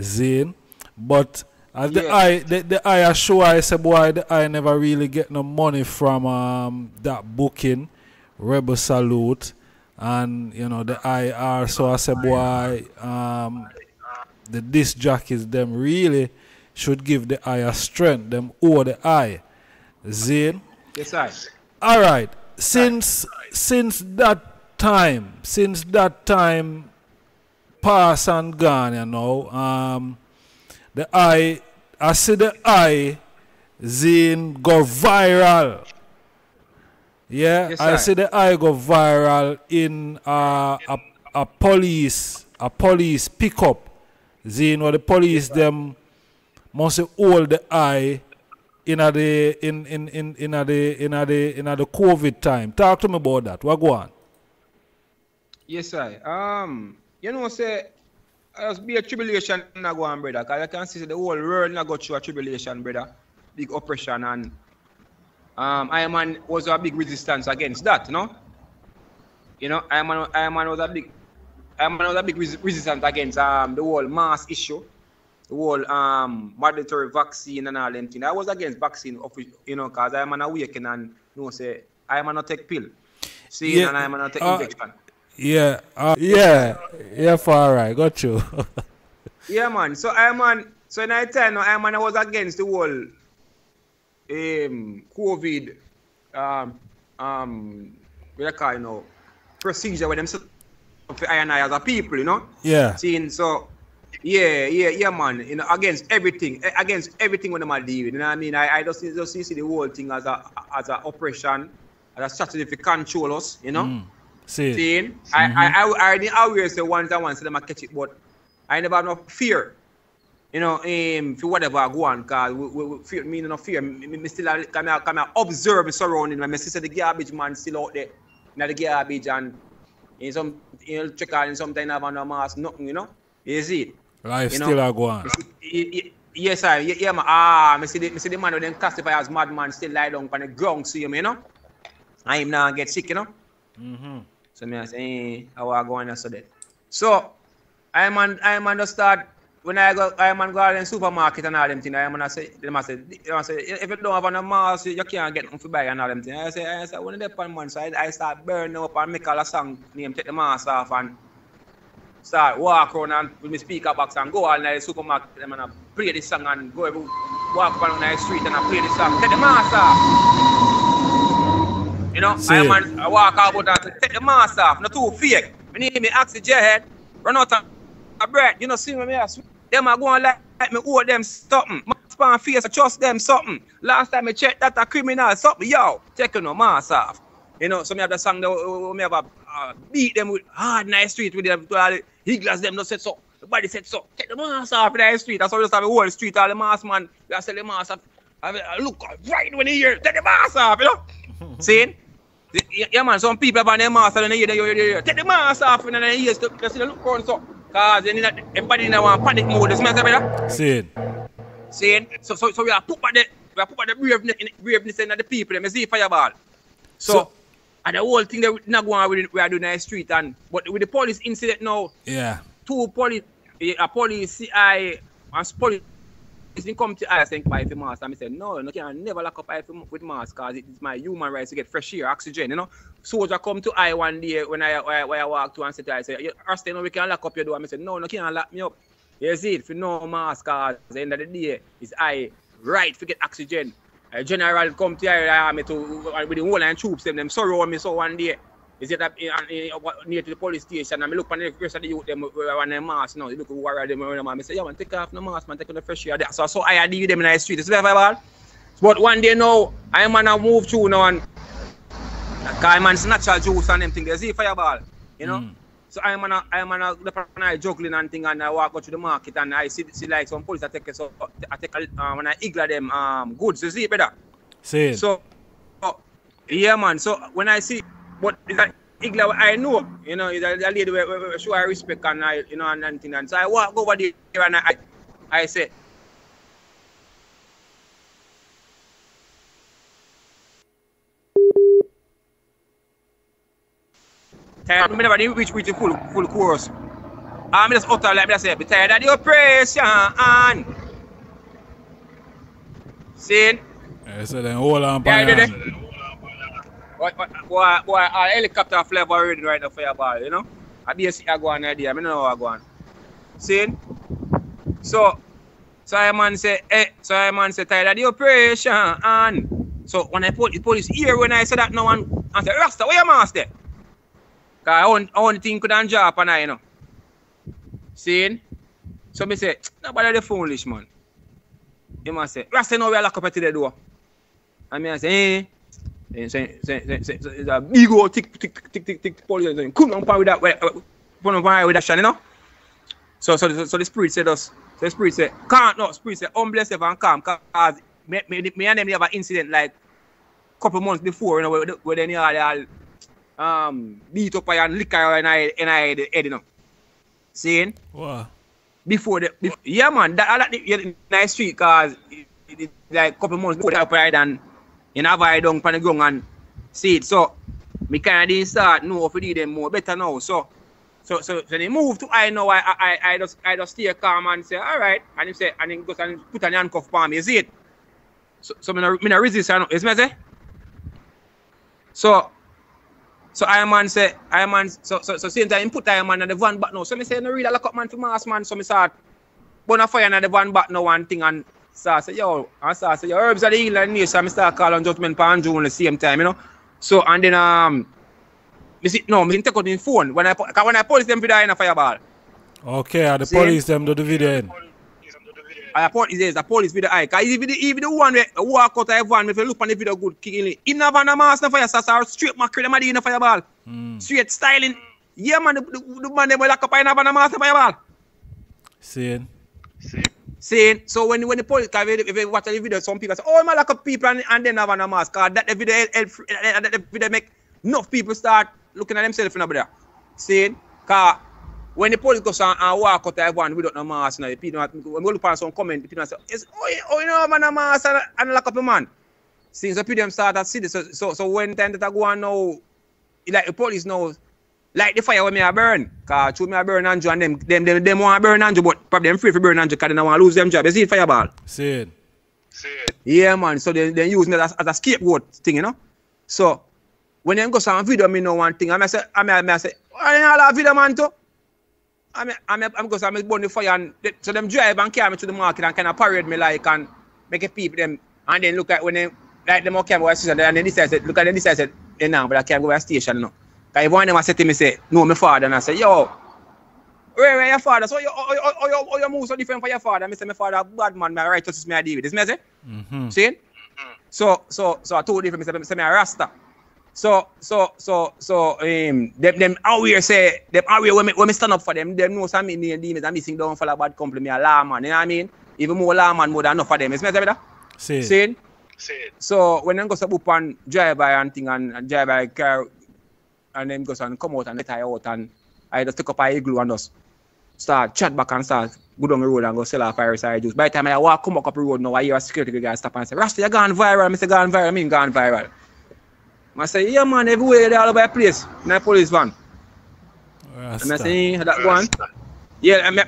Zane. But as yeah. the eye the, the eye assure I said boy the eye never really get no money from um that booking, Rebel Salute. And you know the IR so I said boy um the disc jockeys them really should give the eye a strength, them owe the eye. Zane. Yes, I. All right. Since since that time, since that time pass and gone, you know, um, the eye, I see the eye, Zine go viral. Yeah, Yes, I see the eye go viral in uh, a a police a police pickup. Zine where the police them must hold the eye in a the in in in in a the in a the in a the COVID time. Talk to me about that. What go on? Yes, I. Um, you know, say, there's be a tribulation na go on, brother. Because I can see the whole world na go through a tribulation, brother. Big oppression and um, I man was a big resistance against that, you know. You know, I man, I man was a big, I man was a big res- resistance against um the whole mass issue, the whole um mandatory vaccine and all them things. I was against vaccine, of you know, cause I man awaken and you know say I man not take pill, see, Yeah, and I man not take uh, injection. Yeah, uh, yeah, yeah. For all right, got you. Yeah, man. So I man, so in that time, I man, I was against the whole um COVID um um what you call you know procedure where them for I and I as a people, you know. yeah, Seeing so yeah, yeah, yeah, man. You know, against everything, against everything when them are dealing. You know what I mean? I, I just, just see the whole thing as a as a operation, as a strategy to control us. You know. Mm. see, Seeing, I, I, I, I already aware say once want to them I catch it, but I never have no fear. You know, um, for whatever I go on, cause we, we, we fear, me no fear. Me, me still a- come here, come here, observe the surrounding. Me see the garbage man still out there, in the garbage and in some, you know, check out and sometimes have on a mask, nothing, you know. You see it. life you know, still a go on. Yes, sir. Yeah, yeah, man. Ah, me see the, me see the man with them classify as madman still lie down on the ground, see him, you know. I him now get sick, you know. Mm-hmm. So me I say, eh, how I go on so that. So I man I man just start when I go I go out in supermarket and all them things, I man I say them I say them I say if you don't have a mask you can't get nothing to buy and all them things. I say I say when they man so I, I start burning up and make all a song name take the mask off and start walk around and with my speaker box and go all night the supermarket them and I play this song and go every walk down the street and I play this song. Take the mask off. You know, See. I man I walk out and say, take the mask off, not too fake. Me need me oxygen head, run out of a breath. You know, see me here. Them are going like, like me owe them something. Mask on face, I trust them something. Last time I checked that a criminal something. Yo, take no mask off. You know, so me have the song that uh, have a uh, beat them with hard nice street with them the higglers them no said so. The body said so. Take the mask off in the street. That's why we just have a whole street, all the mask man. We have sell the mask off. I mean, look right when they hear, take the mask off, you know? The- Yeah, man, some people have on their mask and then you hear, you hear, you hear, take the mask off and then you hear, you see the look around so. Cause then everybody in a one panic mode, this matter, brother. See, Saying, so, so, so we are put by the, we are put back the braveness, in, braveness in the people, them see fireball. So, So- and the whole thing that we're not going on with we are doing in the street and, but with the police incident now, yeah, two police, eh, a police CI and police didn't come to us and buy for mask. And I said, no, you can never lock up I with mask because it's my human rights to get fresh air, oxygen, you know. Soldier come to I one day when I, when I, when I walk to and said, I say, Rusty, you know, we can lock up your door. I said, no, you can't lock me up. You see it, for no mask at the end of the day, it's I right to get oxygen. A general come to the army to, uh, with the whole line troops, them, them surround me so one day. Is it up uh, uh, near to the police station? And I look on the rest of the youth, them wear on their mask. Know, you look who warrior them wearing them. I say, yeah, man, take off the mask, man, take on the fresh air. So, so I deal with them in the street. It's very bad. But one day now, I man I move through now and Cause man natural juice and them things. You see fireball, you know. Mm. So I man a, I man a, the person I juggling and thing and I walk out to the market and I see see like some police I take so I take a, um, when I igla them um goods. You see, brother. see, So, uh, yeah, man. So when I see, but it's an Igla I know, you know, it's a, a lady where, where, show her respect and I, you know, and, and thing. And so I walk over there and I, I say, eh, tired. Me never did reach reach the full full course. I'm just utter like just say, be tired of the oppression. See? yeah, so then hold on, Yeah, I boy, boy, a helicopter flavor already right now for your ball, you know? I see I go on idea, I don't know I go on. See? So, so I man say, eh, so I man say, tired of the operation, and so when I put the police here, when I say that no one and say, Rasta, where your master? Cause I only, only thing could and drop and I, you know. See? So me say, nobody the foolish man. He must say, Rasta know we are lock up at the door. And me I say, eh, And say, say, say, say, say, a big old tick, tick, tick, tick, tick, police, and come on, with that, with, with, with that, you know? So, so, so, the spirit said us, so the spirit said, can't, no, spirit said, humble yourself and calm, because me, me, me and them have an incident like couple months before, you know, where, where they all um, beat up and liquor and I, and I, the head, you know. Seeing? Wow. Before the, before, yeah, man, that, that, that yeah, nice street, because like couple months before that, and, you know, I down on the ground and see it. So, me kind of start know if we do them more better now. So, so, so, so they move to I know I, I, I just, I just stay calm and say, all right, and he say, and he goes and put an handcuff on me. You see it? So, so me no, me no resist. I know. Is me say? So, so I man say, I man, so, so, so same time, put I man in the van back now. So me say, no read a lock up man for mass man. So me start, burn a fire in the van back now one thing and start say, yo, and start say, yo, herbs are the in So me start calling judgment for Andrew at the same time, you know. So, and then, um, me see, no, me take out the phone. When I, when I police them video in a fireball. Okay, and the see? police them do the video in. I police is the police video eye. Cause even the even the one where walk out of van, if you look on the video good kicking it. In a van a mask no fire, so straight mackerel them in a fireball. Mm. Straight styling. Yeah man, the, the, the man them will lock up in a van a mask no fireball. Seeing. Saying so when when the police if, you watch the video, some people say, Oh man lock up people and, and then have a mask. Cause that the video help, that the video make enough people start looking at themselves in there. Saying, cause when the police goes and, and walk out of one without no mask, you know, people, when we look at some comment, people say, oh, oh, you know, man, a mask and, and lock up a man. Since the people start to see this, so, so, so when time that I go on now, like the police knows, like the fire when me a burn, cause through me a burn Andrew and them, them, them, them want burn Andrew, but probably them free for burn Andrew, cause they don't want to lose them job. You see it, fireball? See it. See it. Yeah, man, so they, they use me as, as a scapegoat thing, you know? So, when them go some video, me know one thing, I say, I mean, I say, I ain't all video, man, too. I'm I'm I'm because I'm born the fire and they, so them drive and carry me to the market and kind of parade me like and make a peep them and then look at when they like them go to station and then this said look at them this said then now but I can't go to the station no. Cause if one of them said to me say no my father and I say yo where where your father so you oh, oh, oh, oh, you move so different for your father I say my father bad man my right to me I deal with this me say mm-hmm. see mm-hmm. so so so I told different me say me a rasta so, so, so, so, um, them, them how we say, them aware when me, when me stand up for them, them know some me demons and missing down for a bad company, me a lawman, you know what I mean? Even more lawman more than enough for them. You see me that? See. See? So, when I go to up and drive by and thing and, and drive by car, and then goes and come out and let I out and I just take up a igloo and just start chat back and start go down the road and go sell a fire side juice. By the time I walk come back up the road now, I hear a security guy stop and say, Rasta, you're gone viral. I say, gone viral. I mean, gone viral. I say, yeah, man, everywhere they all over the place in a police van. Rasta. And I say, that one. Yeah, I,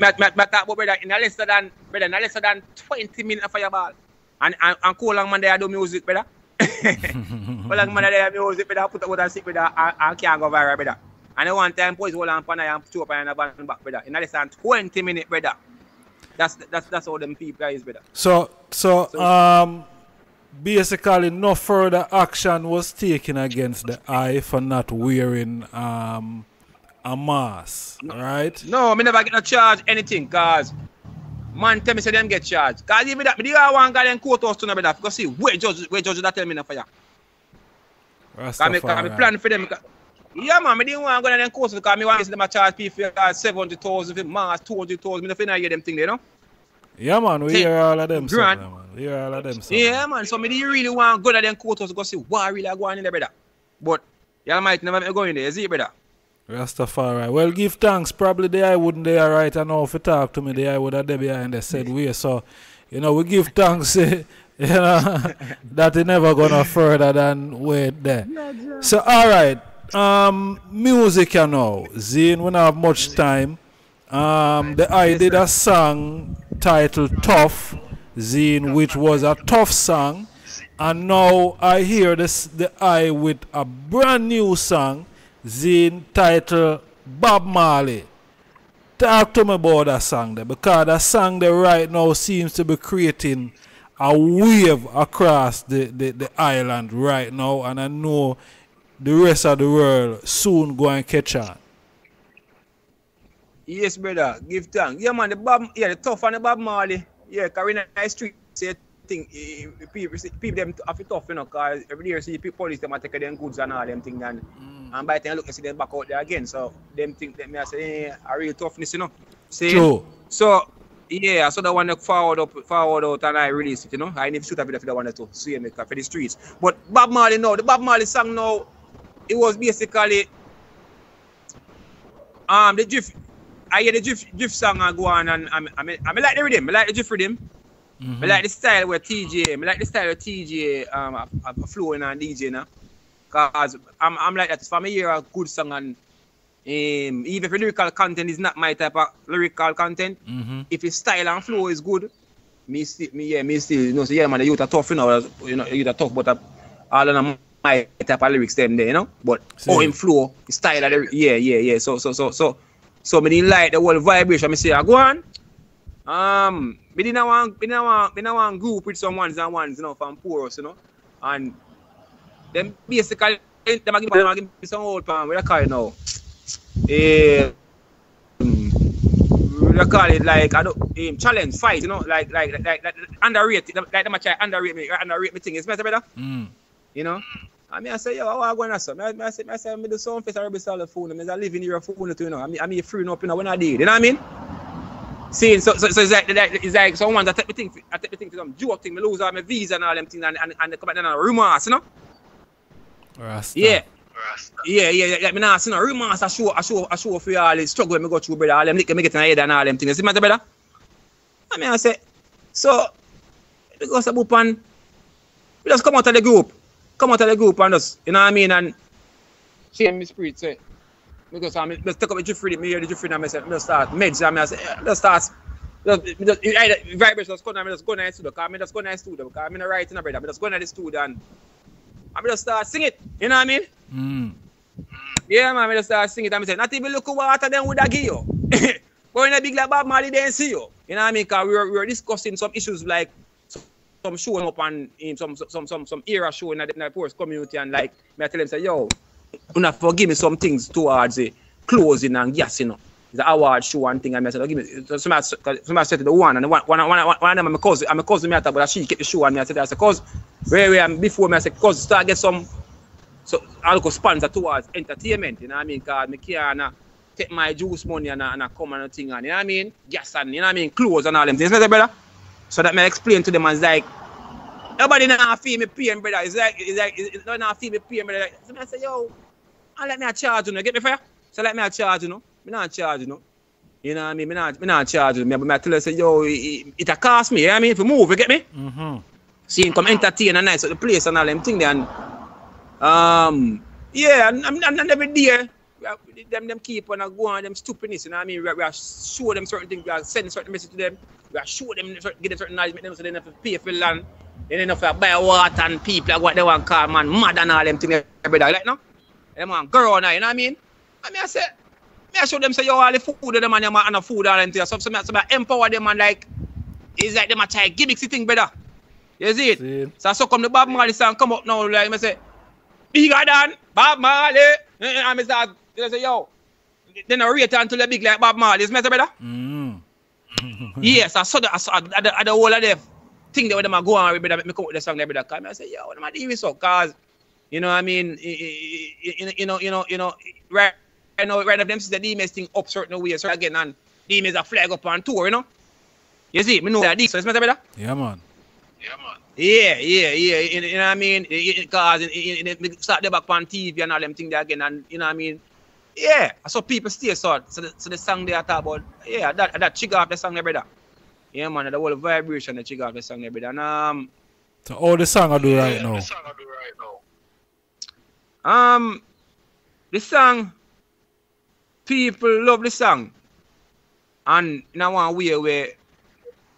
talk about brother in a less than, brother, in a less than 20 minutes of fireball. And, and, and cool long man there do music, brother. Cool long man music, put out and sick, and, and can't go viral, brother. And then one time, police hold on pan and two up in a van back, brother. In a less than 20 minutes, brother. That's, that's, that's how them people is, brother. So, so, so um, basically no further action was taken against the eye for not wearing um, a mask, no, right? No, me never get no charge anything, cause man tell me say them get charged. Cause even that, me do one guy in courthouse to that because see where judge where judge that tell me no fire. Cause me, cause me plan for them. Yeah, man, me didn't want to go to them courts because me want to see them a charge people uh, for 700,000 for mask, 200,000. Me don't hear them thing, you know? Yeah, man, we hear all of them. Grant. man. We hear all of them. Yeah, man. So me do really want to go to them courthouse to go see what really going in there, brother. But y'all might never be going there, is it, brother? Rastafari. Well, give thanks. Probably the I wouldn't there right I know if you talk to me, the I would have there behind the said way. So, you know, we give thanks, you know, that it never gonna further than wait there. So, all right. Um, music, you know. Zine, we don't have much time. Um, the I did a song titled Tough, Zine, which was a tough song. And now I hear this the I with a brand new song, Zine, titled Bob Marley. Talk to me about that song there because that song there right now seems to be creating a wave across the, the, the island right now and I know the rest of the world soon going to catch on. Yes, brother. Give thanks. Yeah, man. The Bob, yeah, the tough on the Bob Marley. Yeah, Carina Nice Street. Say thing, people, see- people them have it tough, you know, cause every year see people police them a take them goods and all them thing and and by the time I look, I see them back out there again. So them think that me I say eh, a real toughness, you know. See? True. So yeah, so that one that forward up, forward out, and I release it. You know, I need to shoot a video for that one too. See me for the streets. But Bob Marley, no, the Bob Marley song now, it was basically um the drift. I hear the drift, drift song I go on, and I'm, I'm, I'm like the rhythm. I like the drift rhythm. I like the style where TJ, I like the style where TJ um a, a flowing and DJ now. Cause I'm, I'm like that. If I'm hear a good song and um, even if the lyrical content is not my type of lyrical content, Mm-hmm. if his style and flow is good, me still, me yeah, me still, you know, say yeah, man, the youth are tough, you know, you know, youth are tough, but uh, all of them my type of lyrics them there, you know. But See. how him flow, his style, of the, yeah, yeah, yeah. So, so, so, so, so me didn't like the whole vibration. Me say, I go on. Um, me didn't want, me didn't want, me didn't want group with some ones and ones, you know, from Porus, you know, and them basically, them a give, them a give me some old pan, what I call it now? Eh, mm, they call it like I don't um, challenge fight, you know, like like like, like, like underrated, like them a try underrate me, underrate me thing. It's better, better, Mm. you know. I mean, I say, yo, how I going to say? I, I say, I say, I do some face, I sell the phone. I mean, I live in your phone, too, you know. I mean, I mean, free up, you know, when I did, you know what I mean? See, so, so, so it's like, like, it's like someone that take me thing, I take me thing to them, joke thing, me lose all my visa and all them things, and, and, and they come back down and rumors, you know. Rasta. Yeah. Yeah, yeah, yeah. Like me now see no rumors I show I show I show for you all the struggle me go through, brother. All them lick me get in the head and all them things. You see matter, brother? I mean I say, so because of and we just come out of the group. Come out of the group and just, you know what I mean? And change my spirit, say. Because I mean, just take up the Jeffrey, me hear the Jeffrey, and I me just start meds, and I say, eh, just start. Just, me just, either vibration just come and me just go in the studio, because I just go in the studio, because I'm in the writing, brother. I just go in the studio and I just start sing it. You know what I mean? Mm. Yeah, man, I just start singing it and I say, not even look at water them would have give you. but when a big like Bob Marley, they ain't see you. You know what I mean? Because we were, we were discussing some issues like some showing up on in some some some some era show in the, in the poorest community and like me I tell them say, yo, not forgive me some things towards the closing and gas, you know. It's an award show and thing and I said, oh, give me so somebody, somebody said to the one and the one one one, one, one of them my and my cousin me I talk but she keep the show and me I said I said cause where we am before me I said cause start get some so I'll go sponsor towards entertainment, you know what I mean? Cause me can't uh, take my juice money and, uh, and uh, come and thing and you know what I mean? Gas and you know what I mean? Clothes and all them things, you know, brother. So that me explain to them as like nobody not feel me pain, brother. It's like it's like it's not feel me pain, brother. So me I say, yo, I let me a charge you know, get me fair? So let me a charge you know. Me not charge you know. You know what I mean? Me not me not charge you. Me, but me I tell her say, yo, it, it, a cost me, you know what I mean? If you move, you get me? Mm-hmm. See him come entertain and nice at the place and all them thing there and um yeah and, every day we are- them them keep on go on them stupidness you know what I mean we are, we are show them certain things we are sending certain message to them we are show them give them certain knowledge make them so they have to pay for land they don't have to buy water and people like what they want call man mad and all them things brother like no them want girl now you know what I mean I mean I say me I show them say yo all the food them and them and the food and them things so, so, me, so me empower them and like it's like them a try gimmicks thing brother you see it See? so so come the Bob Marley song come up now, like I say, bigger than Bob Marley. Eh, And I start, I say, yo, then I rate until the big like Bob Marley. Is me brother? Mm. Yes, I saw the, I saw the, the, the whole of them thing that when them a go on with, make me come with the song brother. Come, I say, yo, what am I doing so? Cause, you know I mean, I- I- I- you know, you know, you know, right, I know, right now, them see the DMS thing up certain ways, so again, and DMS a flag up on tour, you know? You see, me know that, so it's me say, brother? Yeah, man. Yeah, yeah, yeah. You, you know what I mean? Because it, it, it, it start the back on TV and all them things there again, and you know what I mean? Yeah. So people stay so. So the, so the song they are talk about, yeah, that that trigger off the song there, brother. Yeah, man, the whole vibration that trigger off the song there, brother. And um, So all the song I do right now. Um, the song, people love the song, and a one way where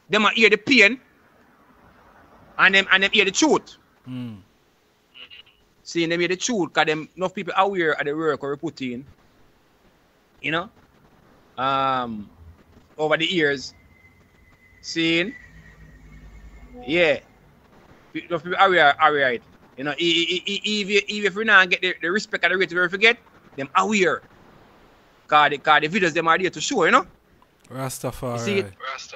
them a hear the pain, and them and them hear the truth. Mm. seeing them hear the truth, cause them enough people are aware of the work we put in. You know? Um over the years. Seeing yeah. Enough people aware aware it. You know, even, even if we not get the, the respect of the rate we forget, them aware. Cause the, cause the videos them are there to show, you know? Rastafari. You see it?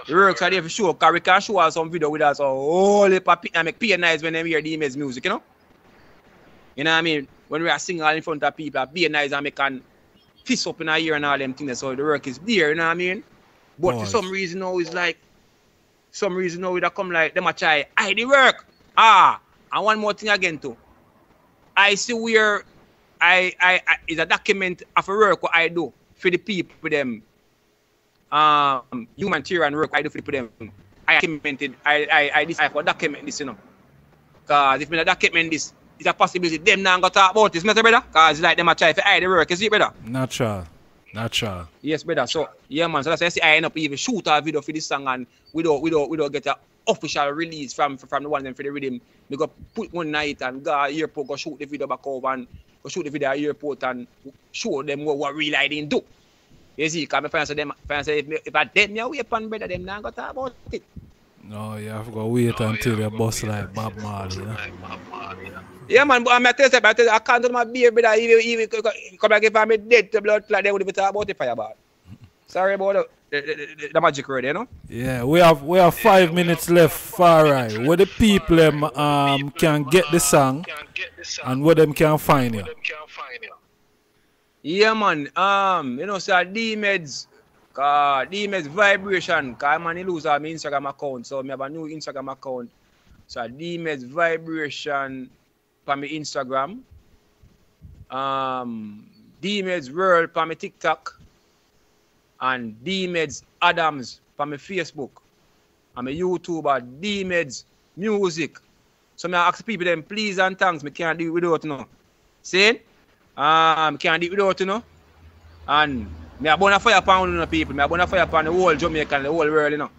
The works are there for sure. Cause we can show us some video with us. So all the papi and make pay nice when them hear the image music, you know? You know what I mean? When we are singing all in front of people, be nice and make can fist up in our ear and all them things. So the work is there, you know what I mean? But for some reason now it's like some reason now it come like them a try I the work. Ah, and one more thing again too. I see where I I, I is a document of a work what I do for the people for them um humanitarian work I do for the people them. I documented I I I decide for document this you know. Cause if me not document this, it's a possibility them now gonna talk about this, matter brother. Cause it's like them a try for hide the work, you see brother? Natural. Natural. Yes, brother. So yeah, man. So that's why I see I end up even shoot a video for this song and we don't we don't we don't get a official release from from the one them for the rhythm. We go put one night and go airport go shoot the video back over and go shoot the video at airport and show them what what real I didn't do. You see, cause my friends say them friends say if, me, if I dead me a weapon, brother, them now go talk about it. No, you have to go wait until you bust like Bob Marley. You know? Yeah, man, but I'm tell you, I tell you, I can't do my beer, brother. Even, even come back if I'm dead to blood clot, they would be talk about the fireball. Sorry about the, the, the, magic word, you know? Yeah, we have we have five minutes left. Far right, where the people them um can get the song and where them can find you. Yeah, man. Um, you know, sir, D Medz, uh, D Medz Vibration, cause I'm on lose my Instagram account, so I have a new Instagram account. So D Medz Vibration for my Instagram. Um, D Medz World for my TikTok. And D Medz Adams from my Facebook. I'm a YouTuber, D Medz Music. So I ask people them, please and thanks, me can't do it without no. See? Um, can't do it without you know. And me a burn a fire upon you know, people. Me a burn a fire upon the whole Jamaica and the whole world, you know.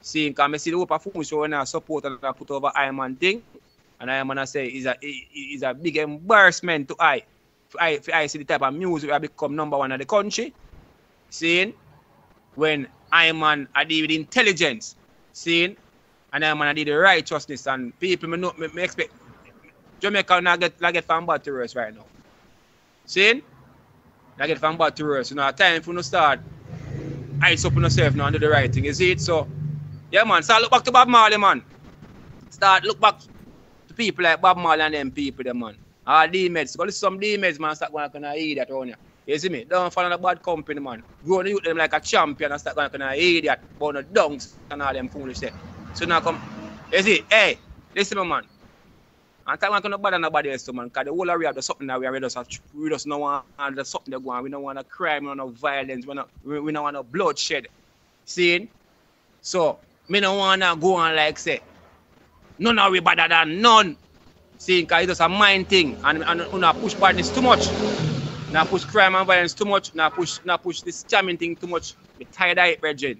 See, because I see the whole Phone show and I support and I put over Iron thing. And I say is a is a big embarrassment to I. I, I see the type of music I become number one in the country. Seeing when Iron I deal with intelligence. Seeing and Iron I did the righteousness and people me know me, me expect Jamaica not get not get from bad to us right now. See? I get from bad to worse. You know, time for no start. Ice up on yourself now and do the right thing. See it? So, yeah, man. Start look back to Bob Marley, man. Start look back to people like Bob Marley and them people, them, man. All D Medz. Go listen some D Medz, man. Start going to eat that on you. You see me? Don't follow the bad company, man. Grow the youth them like a champion and start going to eat that. But no dunks and all them foolish shit. So now come. You see? Hey, listen, me, man. And I'm gonna bother nobody else, man. Cause the whole area of the something that we are just we just don't want and the something that go on. We don't want no crime, we don't want no violence, we don't we, don't want no bloodshed. See? So me don't wanna go on like say none are we better than none. See, cause it's just a mind thing and and not push badness too much. Not push crime and violence too much, not push not push this scamming thing too much. We tired of it, Bridget.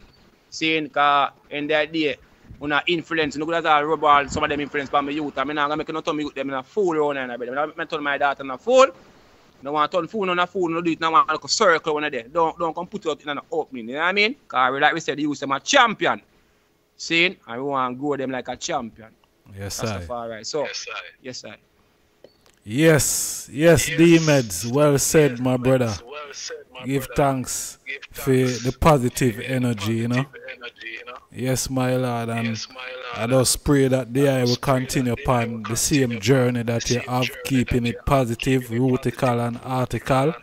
Seeing cause in that day una influence, no good at all rub all some of them influence by my youth. I mean, I'm gonna make no turn me youth them in a fool around there, brother. I'm gonna turn my daughter in a fool. No want to turn fool on a fool, no do it, no want like a circle when there. Don't don't come put it out in an opening, you know what I mean? Cause like we said, the youth them a champion. Seeing, and we want to grow them like a champion. Yes, That's I. the right. So, yes, sir. Yes, yes, yes D Medz. Well said, my brother. well Give thanks for the positive energy, you know. Yes, my lord, and I just pray that the eye will continue upon the same journey that you have, keeping it positive, rutical and article,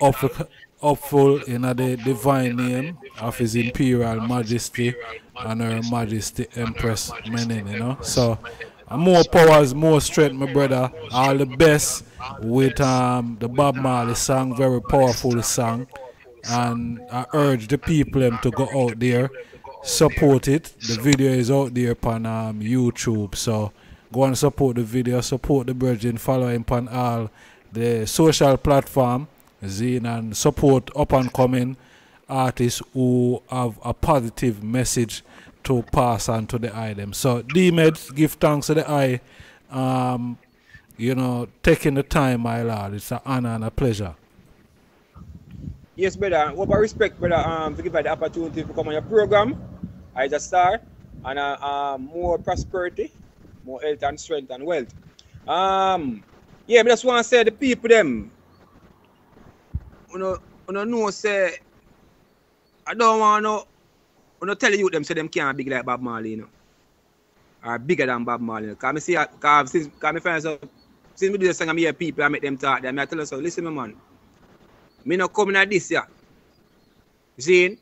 upful in the divine name of His Imperial Majesty and Her Majesty Empress Menen, you know. So, more powers, more strength, my brother. All the best with um the Bob Marley song, very powerful song. And I urge the people to go out there, support it. The video is out there on um, YouTube, so go and support the video, support the brethren, follow him on all the social platform, Zine, and support up and coming artists who have a positive message to pass on to the eye them. So D Medz, give thanks to the eye. Um, you know, taking the time, my lord. It's an honor and a pleasure. Yes, brother. What about respect, brother, um, to give us the opportunity to come on your program as a star and uh, um, more prosperity, more health and strength and wealth. Um, yeah, I just want to say the people them, you know, you know, know say, I don't want no when not tell you them say them can't big like Bob Marley, you know. Or bigger than Bob Marley. You know. Cause me see cause since cause me find out since me do the song, I hear people, I make them talk, them I tell us so listen me man. Me not coming at this yeah. You see? If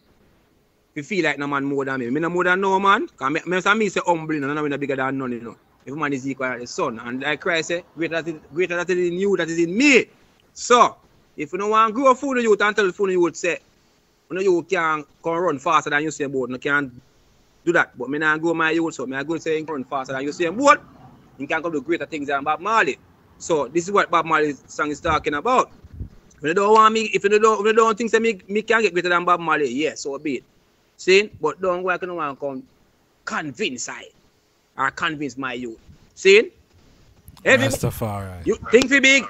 you feel like no man more than me. Me no more than no man. Cause me, me, me say humble, you know, no man bigger than none, you know. If man is equal to the sun. And like Christ say, greater that is, greater that is in you that is in me. So, if you don't want to grow food in youth and tell the food in youth say, you know, you can come run faster than you say boat. You can't do that. But me not grow my youth, so me I go say can run faster than you say boat. You can come do greater things than Bob Marley. So this is what Bob Marley's song is talking about. If you don't want me, if you don't, if you don't think that me, me can get greater than Bob Marley, yes, so be it. See? But don't go like you want come convince I or convince my youth. See? Everybody, Rastafari. you think for big,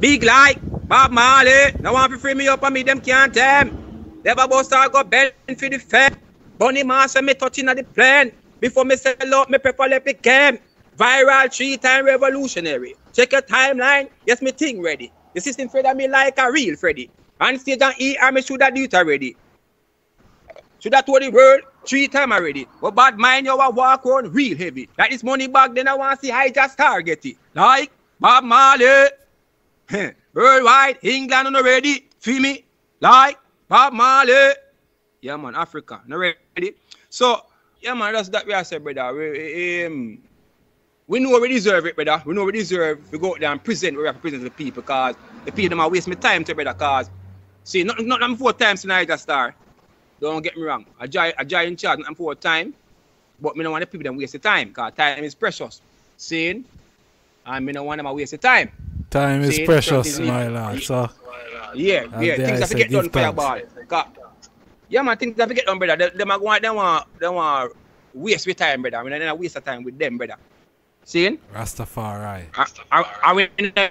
big like Bob Marley. No one to free me up and me them can't them. Never bust I go bend for the fair. Bunny master me touching at the plane. Before me sell out, me prefer let it game. Viral three time revolutionary. Check your timeline. Yes, me thing ready. The system Freddy me like a real Freddy. And stage and E I me should have do it already. Should have told the world three time already. But bad mind you a walk on real heavy. Like this money bag, then I want to see how just target it. Like Bob Marley. Worldwide, England not ready. Feel me? Like Bob Marley. Yeah man, Africa, not ready. So, yeah man, that's that we are saying, brother. We, um, we know we deserve it, brother. We know we deserve. We go out there and present we have to present to the people because the people them are waste my time to brother. Cause see, not not them four times tonight, a star. Don't get me wrong. I giant, a giant charge and for time, but me don't want the people them waste the time because time is precious. See, and me don't want them to waste the time. Time is precious, my lad. So, Yeah, ah, yeah, they things have to get done your thanks. Yeah, man, things have to get done, brother. They, them are going, they want, they want waste with time, brother. I mean, don't waste of time with them, brother. See? Rastafari. I, I, I went in a,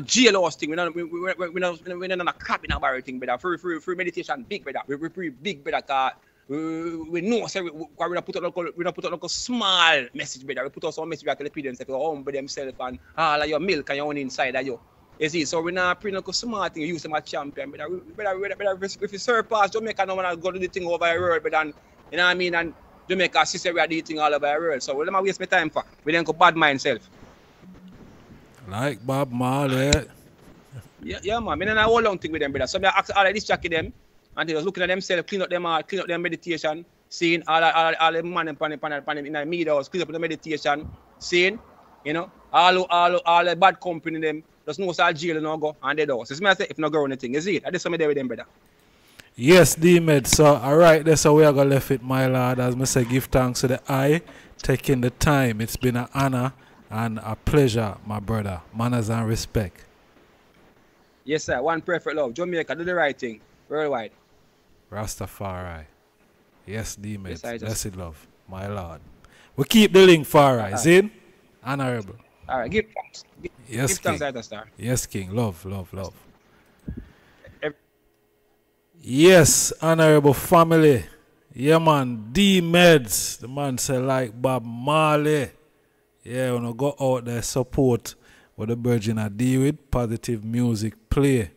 jailhouse thing. We don't, we, we, we, we don't, we don't, a crap in a barrel thing, brother. Free, free, free meditation, big, brother. We, we, we big, brother. Cause we, we know, say, we, we, we don't put out local, we put out local small message, brother. We put out some message to the people themselves, humble themselves, and ah, all of your milk and your own inside of you. You see, so we not pretty local smart thing. Use them as champion. We, brother, brother, brother if, you surpass Jamaica, no one go to the thing over the world, brother. And, you know what I mean? And Jamaica, sister, we are the thing all over the world. So what am I waste my time for? We then go bad mind self. Like Bob Marley. Yeah, yeah, man. Me and I whole long thing with them, brother. So me ask all of this jacket them, and they was looking at themselves, clean up them all, clean up their meditation, seeing all all, all, the man and pan pan pan in the media house, clean up the meditation, seeing, you know, all all all the bad company them, just know say jail no go and they do. So it's me I say if no go anything, you see it. I just me there with them, brother. Yes, D-Med. So, all right, that's how we are going to left it, my lord. As I say, give thanks to the eye, taking the time. It's been an honor and a pleasure, my brother. Manners and respect. Yes, sir. One perfect love. Jamaica, do the right thing. Worldwide. Rastafari. Yes, D-Med. Yes, I just- Blessed love, my lord. We keep the link for us, uh-huh. Zin? Honorable. All right, give thanks. Give, Yes, give thanks, King. Star. Yes, King. Love, love, love. Ev- Yes, honorable family. Yeah, man. D Medz. The man say like Bob Marley. Yeah, wanna go out there support what the Virgin I deal with. Positive music play.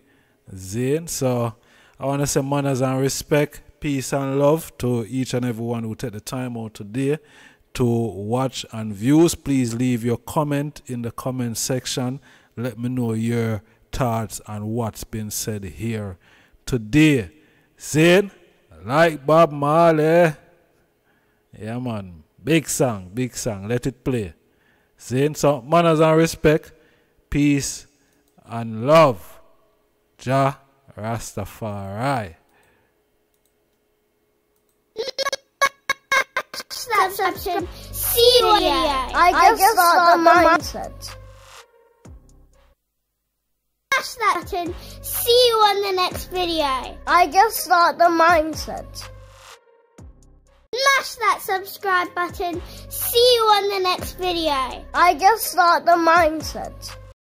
Zane. So I wanna say manners and respect, peace and love to each and everyone who take the time out today to watch and views. Please leave your comment in the comment section. Let me know your thoughts on what's been said here today. Zane, like Bob Marley. Yeah, man. Big song, big song. Let it play. Zane, so manners and respect, peace and love. Ja Rastafari. Subsection C video. I just thought the mindset. Smash that button. See you on the next video. I just thought the mindset. Smash that subscribe button. See you on the next video. I just thought the mindset.